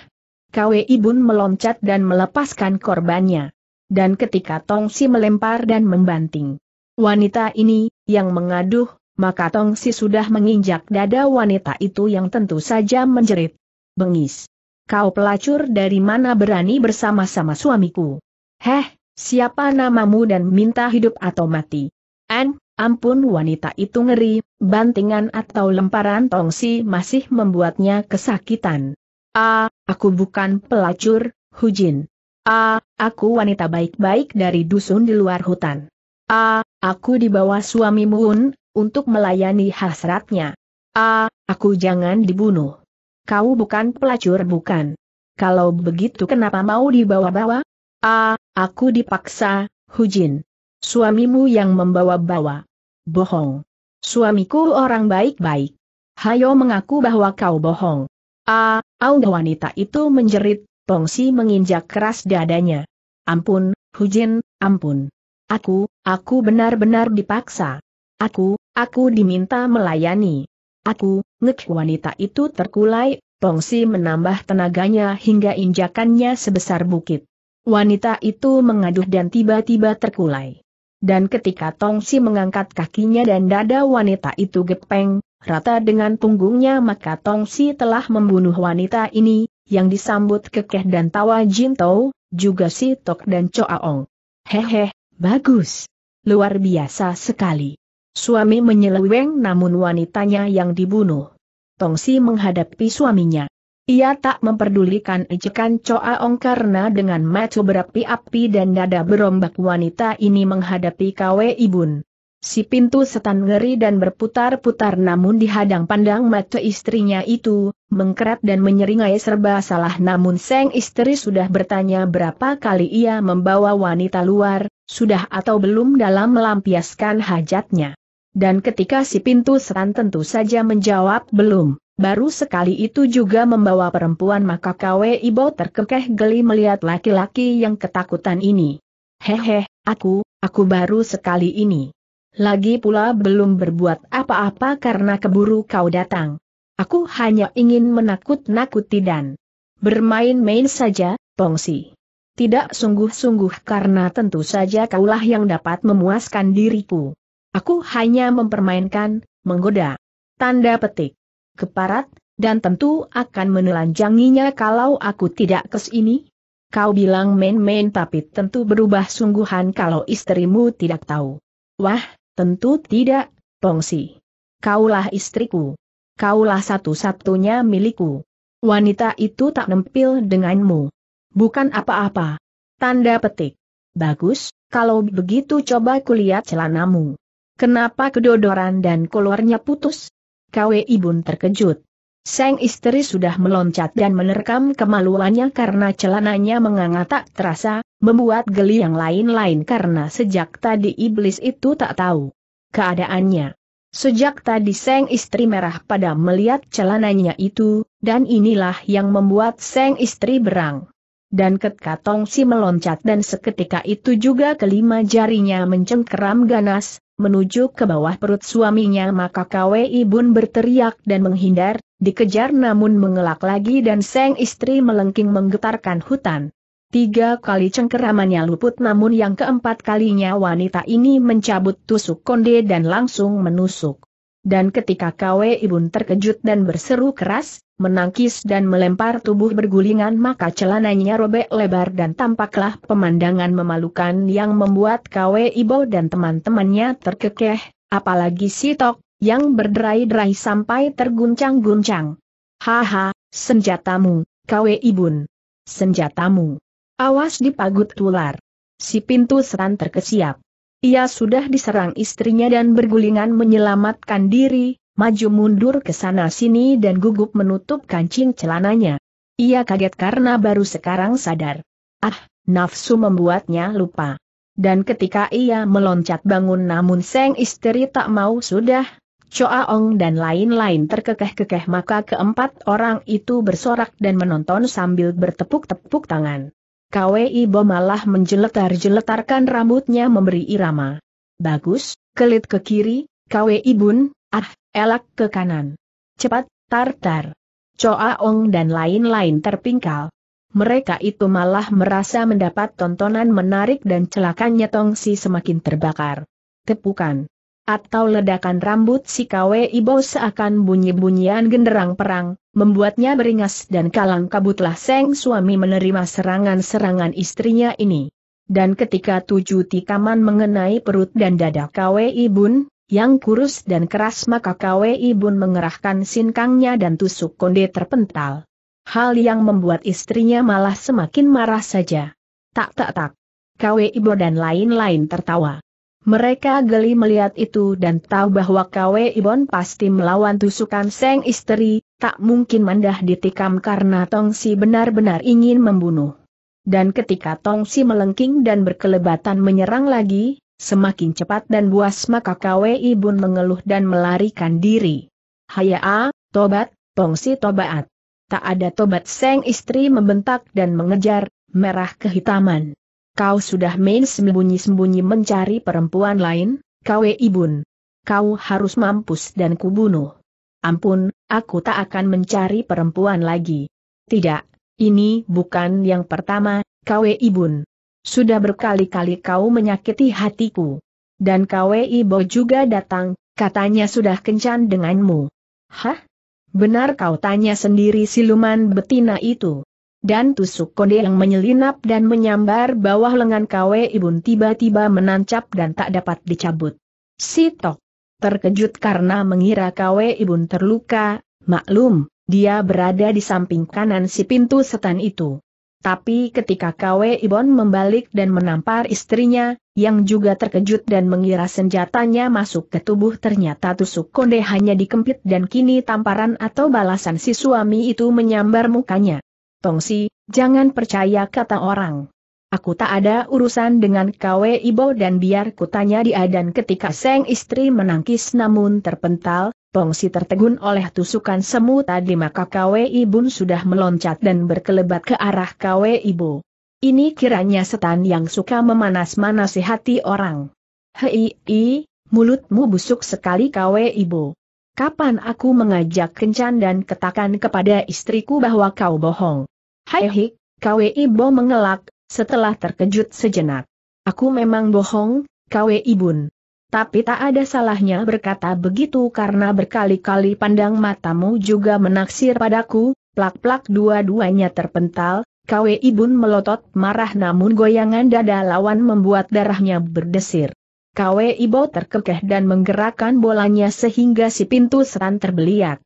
Kwe Ibun meloncat dan melepaskan korbannya. Dan ketika Tongsi melempar dan membanting wanita ini, yang mengaduh, maka Tong Si sudah menginjak dada wanita itu yang tentu saja menjerit. Bengis. Kau pelacur dari mana berani bersama-sama suamiku? Heh, siapa namamu dan minta hidup atau mati? An, ampun wanita itu ngeri, bantingan atau lemparan Tong Si masih membuatnya kesakitan. Ah, aku bukan pelacur, Hujin. Ah, aku wanita baik-baik dari dusun di luar hutan. Ah, aku dibawa suamimu Un, untuk melayani hasratnya. Ah, aku jangan dibunuh. Kau bukan pelacur bukan. Kalau begitu kenapa mau dibawa-bawa? Ah, aku dipaksa, Hujin. Suamimu yang membawa-bawa. Bohong. Suamiku orang baik-baik. Hayo mengaku bahwa kau bohong. Ah, auga wanita itu menjerit, Tongsi menginjak keras dadanya. Ampun, Hujin, ampun. Aku, aku benar-benar dipaksa. Aku, aku diminta melayani. Aku, ngek wanita itu terkulai, Tongsi menambah tenaganya hingga injakannya sebesar bukit. Wanita itu mengaduh dan tiba-tiba terkulai. Dan ketika Tongsi mengangkat kakinya dan dada wanita itu gepeng, rata dengan punggungnya maka Tongsi telah membunuh wanita ini, yang disambut kekeh dan tawa Jintou, juga si Tok dan Choaong. Hehe, Bagus. Luar biasa sekali. Suami menyeleweng namun wanitanya yang dibunuh. Tongsi menghadapi suaminya. Ia tak memperdulikan ejekan Choa Ong karena dengan mata berapi-api dan dada berombak wanita ini menghadapi Kwe Ibun. Si pintu setan ngeri dan berputar-putar namun dihadang pandang mata istrinya itu, mengkerat dan menyeringai serba salah namun Seng istri sudah bertanya berapa kali ia membawa wanita luar, sudah atau belum dalam melampiaskan hajatnya. Dan ketika si pintu setan tentu saja menjawab belum, baru sekali itu juga membawa perempuan maka Kwe Ibo terkekeh geli melihat laki-laki yang ketakutan ini. Hehe, aku, aku baru sekali ini. Lagi pula belum berbuat apa-apa karena keburu kau datang. Aku hanya ingin menakut-nakuti dan bermain-main saja, Pongsi. Tidak sungguh-sungguh karena tentu saja kaulah yang dapat memuaskan diriku. Aku hanya mempermainkan, menggoda. Tanda petik. Keparat, dan tentu akan menelanjanginya kalau aku tidak kes ini. Kau bilang main-main tapi tentu berubah sungguhan kalau istrimu tidak tahu. Wah, Tentu tidak, Pongsi. Kaulah istriku. Kaulah satu-satunya milikku. Wanita itu tak nempil denganmu. Bukan apa-apa. Tanda petik. Bagus, kalau begitu coba kulihat celanamu. Kenapa kedodoran dan kolornya putus? Kwe Ibun terkejut. Sang istri sudah meloncat dan menerkam kemaluannya karena celananya menganga tak terasa, membuat geli yang lain-lain karena sejak tadi iblis itu tak tahu keadaannya. Sejak tadi Seng istri merah pada melihat celananya itu, dan inilah yang membuat Seng istri berang. Dan Ketkatong si meloncat dan seketika itu juga kelima jarinya mencengkeram ganas, menuju ke bawah perut suaminya maka Kwe Ibun berteriak dan menghindar, dikejar namun mengelak lagi dan sang istri melengking menggetarkan hutan. Tiga kali cengkeramannya luput namun yang keempat kalinya wanita ini mencabut tusuk konde dan langsung menusuk. Dan ketika Kwe Ibun terkejut dan berseru keras, menangkis dan melempar tubuh bergulingan maka celananya robek lebar dan tampaklah pemandangan memalukan yang membuat Kwe Ibu dan teman-temannya terkekeh, apalagi si Tok, yang berderai-derai sampai terguncang-guncang. Haha, senjatamu, Kwe Ibun. Senjatamu. Awas dipagut tular. Si pintu seran terkesiap. Ia sudah diserang istrinya dan bergulingan menyelamatkan diri, maju mundur ke sana sini dan gugup menutup kancing celananya. Ia kaget karena baru sekarang sadar. Ah, nafsu membuatnya lupa. Dan ketika ia meloncat bangun namun Seng istri tak mau sudah, Choa Ong dan lain-lain terkekeh-kekeh maka keempat orang itu bersorak dan menonton sambil bertepuk-tepuk tangan. KWI Bo malah menjeletar-jeletarkan rambutnya memberi irama. Bagus, kelit ke kiri, KWI Bun, ah, elak ke kanan. Cepat, tar-tar. Choa Ong dan lain-lain terpingkal. Mereka itu malah merasa mendapat tontonan menarik dan celakannya Tongsi semakin terbakar. Tepukan atau ledakan rambut si Kwe Ibo seakan bunyi-bunyian genderang perang, membuatnya beringas dan kalang kabutlah Seng suami menerima serangan-serangan istrinya ini. Dan ketika tujuh tikaman mengenai perut dan dada Kwe Ibun, yang kurus dan keras maka Kwe Ibun mengerahkan sinkangnya dan tusuk konde terpental. Hal yang membuat istrinya malah semakin marah saja. Tak tak tak. Kwe Ibu dan lain-lain tertawa. Mereka geli melihat itu dan tahu bahwa Kwe Ibon pasti melawan tusukan Seng istri, tak mungkin mandah ditikam karena Tongsi benar-benar ingin membunuh. Dan ketika Tongsi melengking dan berkelebatan menyerang lagi, semakin cepat dan buas maka Kwe Ibon mengeluh dan melarikan diri. Haya tobat, Tongsi tobat. Tak ada tobat Seng istri membentak dan mengejar, merah kehitaman. Kau sudah main sembunyi-sembunyi mencari perempuan lain, Kwe Ibun. Kau harus mampus dan kubunuh. Ampun, aku tak akan mencari perempuan lagi. Tidak, ini bukan yang pertama, Kwe Ibun. Sudah berkali-kali kau menyakiti hatiku. Dan Kwe Ibo juga datang, katanya sudah kencan denganmu. Hah? Benar kau tanya sendiri siluman betina itu dan tusuk konde yang menyelinap dan menyambar bawah lengan Kwe Ibun tiba-tiba menancap dan tak dapat dicabut. Si Tok terkejut karena mengira Kwe Ibun terluka, maklum, dia berada di samping kanan si pintu setan itu. Tapi ketika Kwe Ibon membalik dan menampar istrinya, yang juga terkejut dan mengira senjatanya masuk ke tubuh ternyata tusuk konde hanya dikempit dan kini tamparan atau balasan si suami itu menyambar mukanya. Tongsi, jangan percaya kata orang. Aku tak ada urusan dengan Kwe Ibo dan biar kutanya dia dan ketika Seng istri menangkis namun terpental, Tongsi tertegun oleh tusukan semu tadi maka Kwe Ibun sudah meloncat dan berkelebat ke arah Kwe Ibo. Ini kiranya setan yang suka memanas-manasi hati orang. Hei, mulutmu busuk sekali Kwe Ibo. Kapan aku mengajak kencan dan katakan kepada istriku bahwa kau bohong? Hai hik, Kwe Ibo mengelak, setelah terkejut sejenak. Aku memang bohong, Kwe Ibun. Tapi tak ada salahnya berkata begitu karena berkali-kali pandang matamu juga menaksir padaku, plak-plak dua-duanya terpental, Kwe Ibun melotot marah namun goyangan dada lawan membuat darahnya berdesir. Kwe Ibo terkekeh dan menggerakkan bolanya sehingga si pintu seran terbeliak.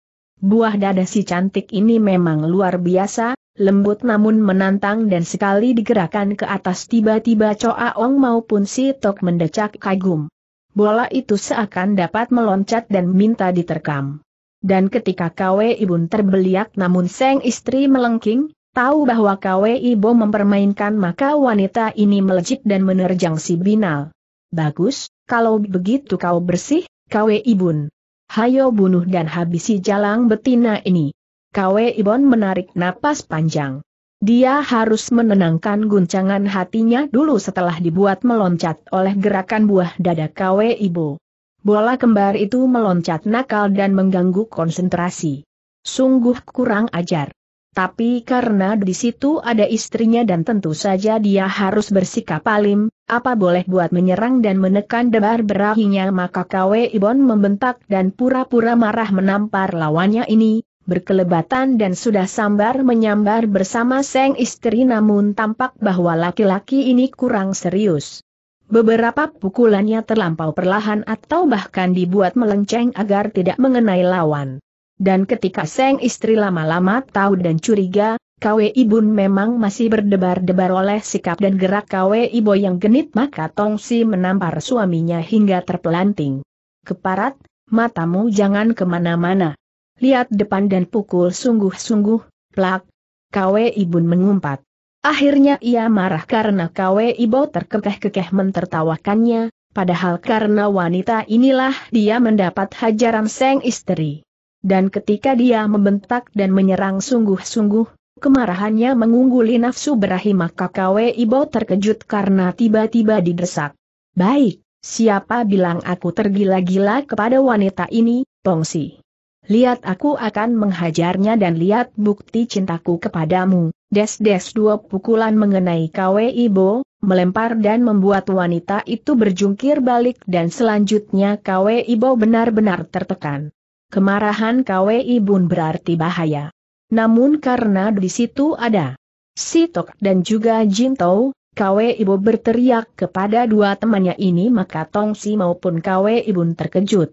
Buah dada si cantik ini memang luar biasa, lembut namun menantang dan sekali digerakkan ke atas tiba-tiba Choa Ong maupun si Tok mendecak kagum. Bola itu seakan dapat meloncat dan minta diterkam. Dan ketika Kwe Ibun terbeliak namun Seng istri melengking, tahu bahwa Kwe Ibo mempermainkan maka wanita ini melejit dan menerjang si Binal. Bagus, kalau begitu kau bersih, Kwe Ibun. Hayo bunuh dan habisi jalang betina ini. Kwe Ibon menarik napas panjang. Dia harus menenangkan guncangan hatinya dulu setelah dibuat meloncat oleh gerakan buah dada KW Ibu. Bola kembar itu meloncat nakal dan mengganggu konsentrasi. Sungguh kurang ajar. Tapi karena di situ ada istrinya dan tentu saja dia harus bersikap alim, apa boleh buat menyerang dan menekan debar berahinya maka KW Ibon membentak dan pura-pura marah menampar lawannya ini, berkelebatan dan sudah sambar menyambar bersama seng istri namun tampak bahwa laki-laki ini kurang serius. Beberapa pukulannya terlampau perlahan atau bahkan dibuat melenceng agar tidak mengenai lawan. Dan ketika seng istri lama-lama tahu dan curiga, KW Ibun memang masih berdebar-debar oleh sikap dan gerak KW Ibo yang genit maka Tongsi menampar suaminya hingga terpelanting. Keparat, matamu jangan ke mana-mana. Lihat depan dan pukul sungguh-sungguh, plak. KW Ibun mengumpat. Akhirnya ia marah karena KW Ibo terkekeh-kekeh mentertawakannya, padahal karena wanita inilah dia mendapat hajaran seng istri. Dan ketika dia membentak dan menyerang sungguh-sungguh, kemarahannya mengungguli nafsu berahi maka KW Ibo terkejut karena tiba-tiba didesak. Baik, siapa bilang aku tergila-gila kepada wanita ini, Tongsi? Lihat aku akan menghajarnya dan lihat bukti cintaku kepadamu. Des-des dua pukulan mengenai KW Ibo, melempar dan membuat wanita itu berjungkir balik dan selanjutnya KW Ibo benar-benar tertekan. Kemarahan KW Ibun berarti bahaya. Namun karena di situ ada Sitok dan juga Jintou, KW Ibo berteriak kepada dua temannya ini maka Tongsi maupun KW Ibun terkejut.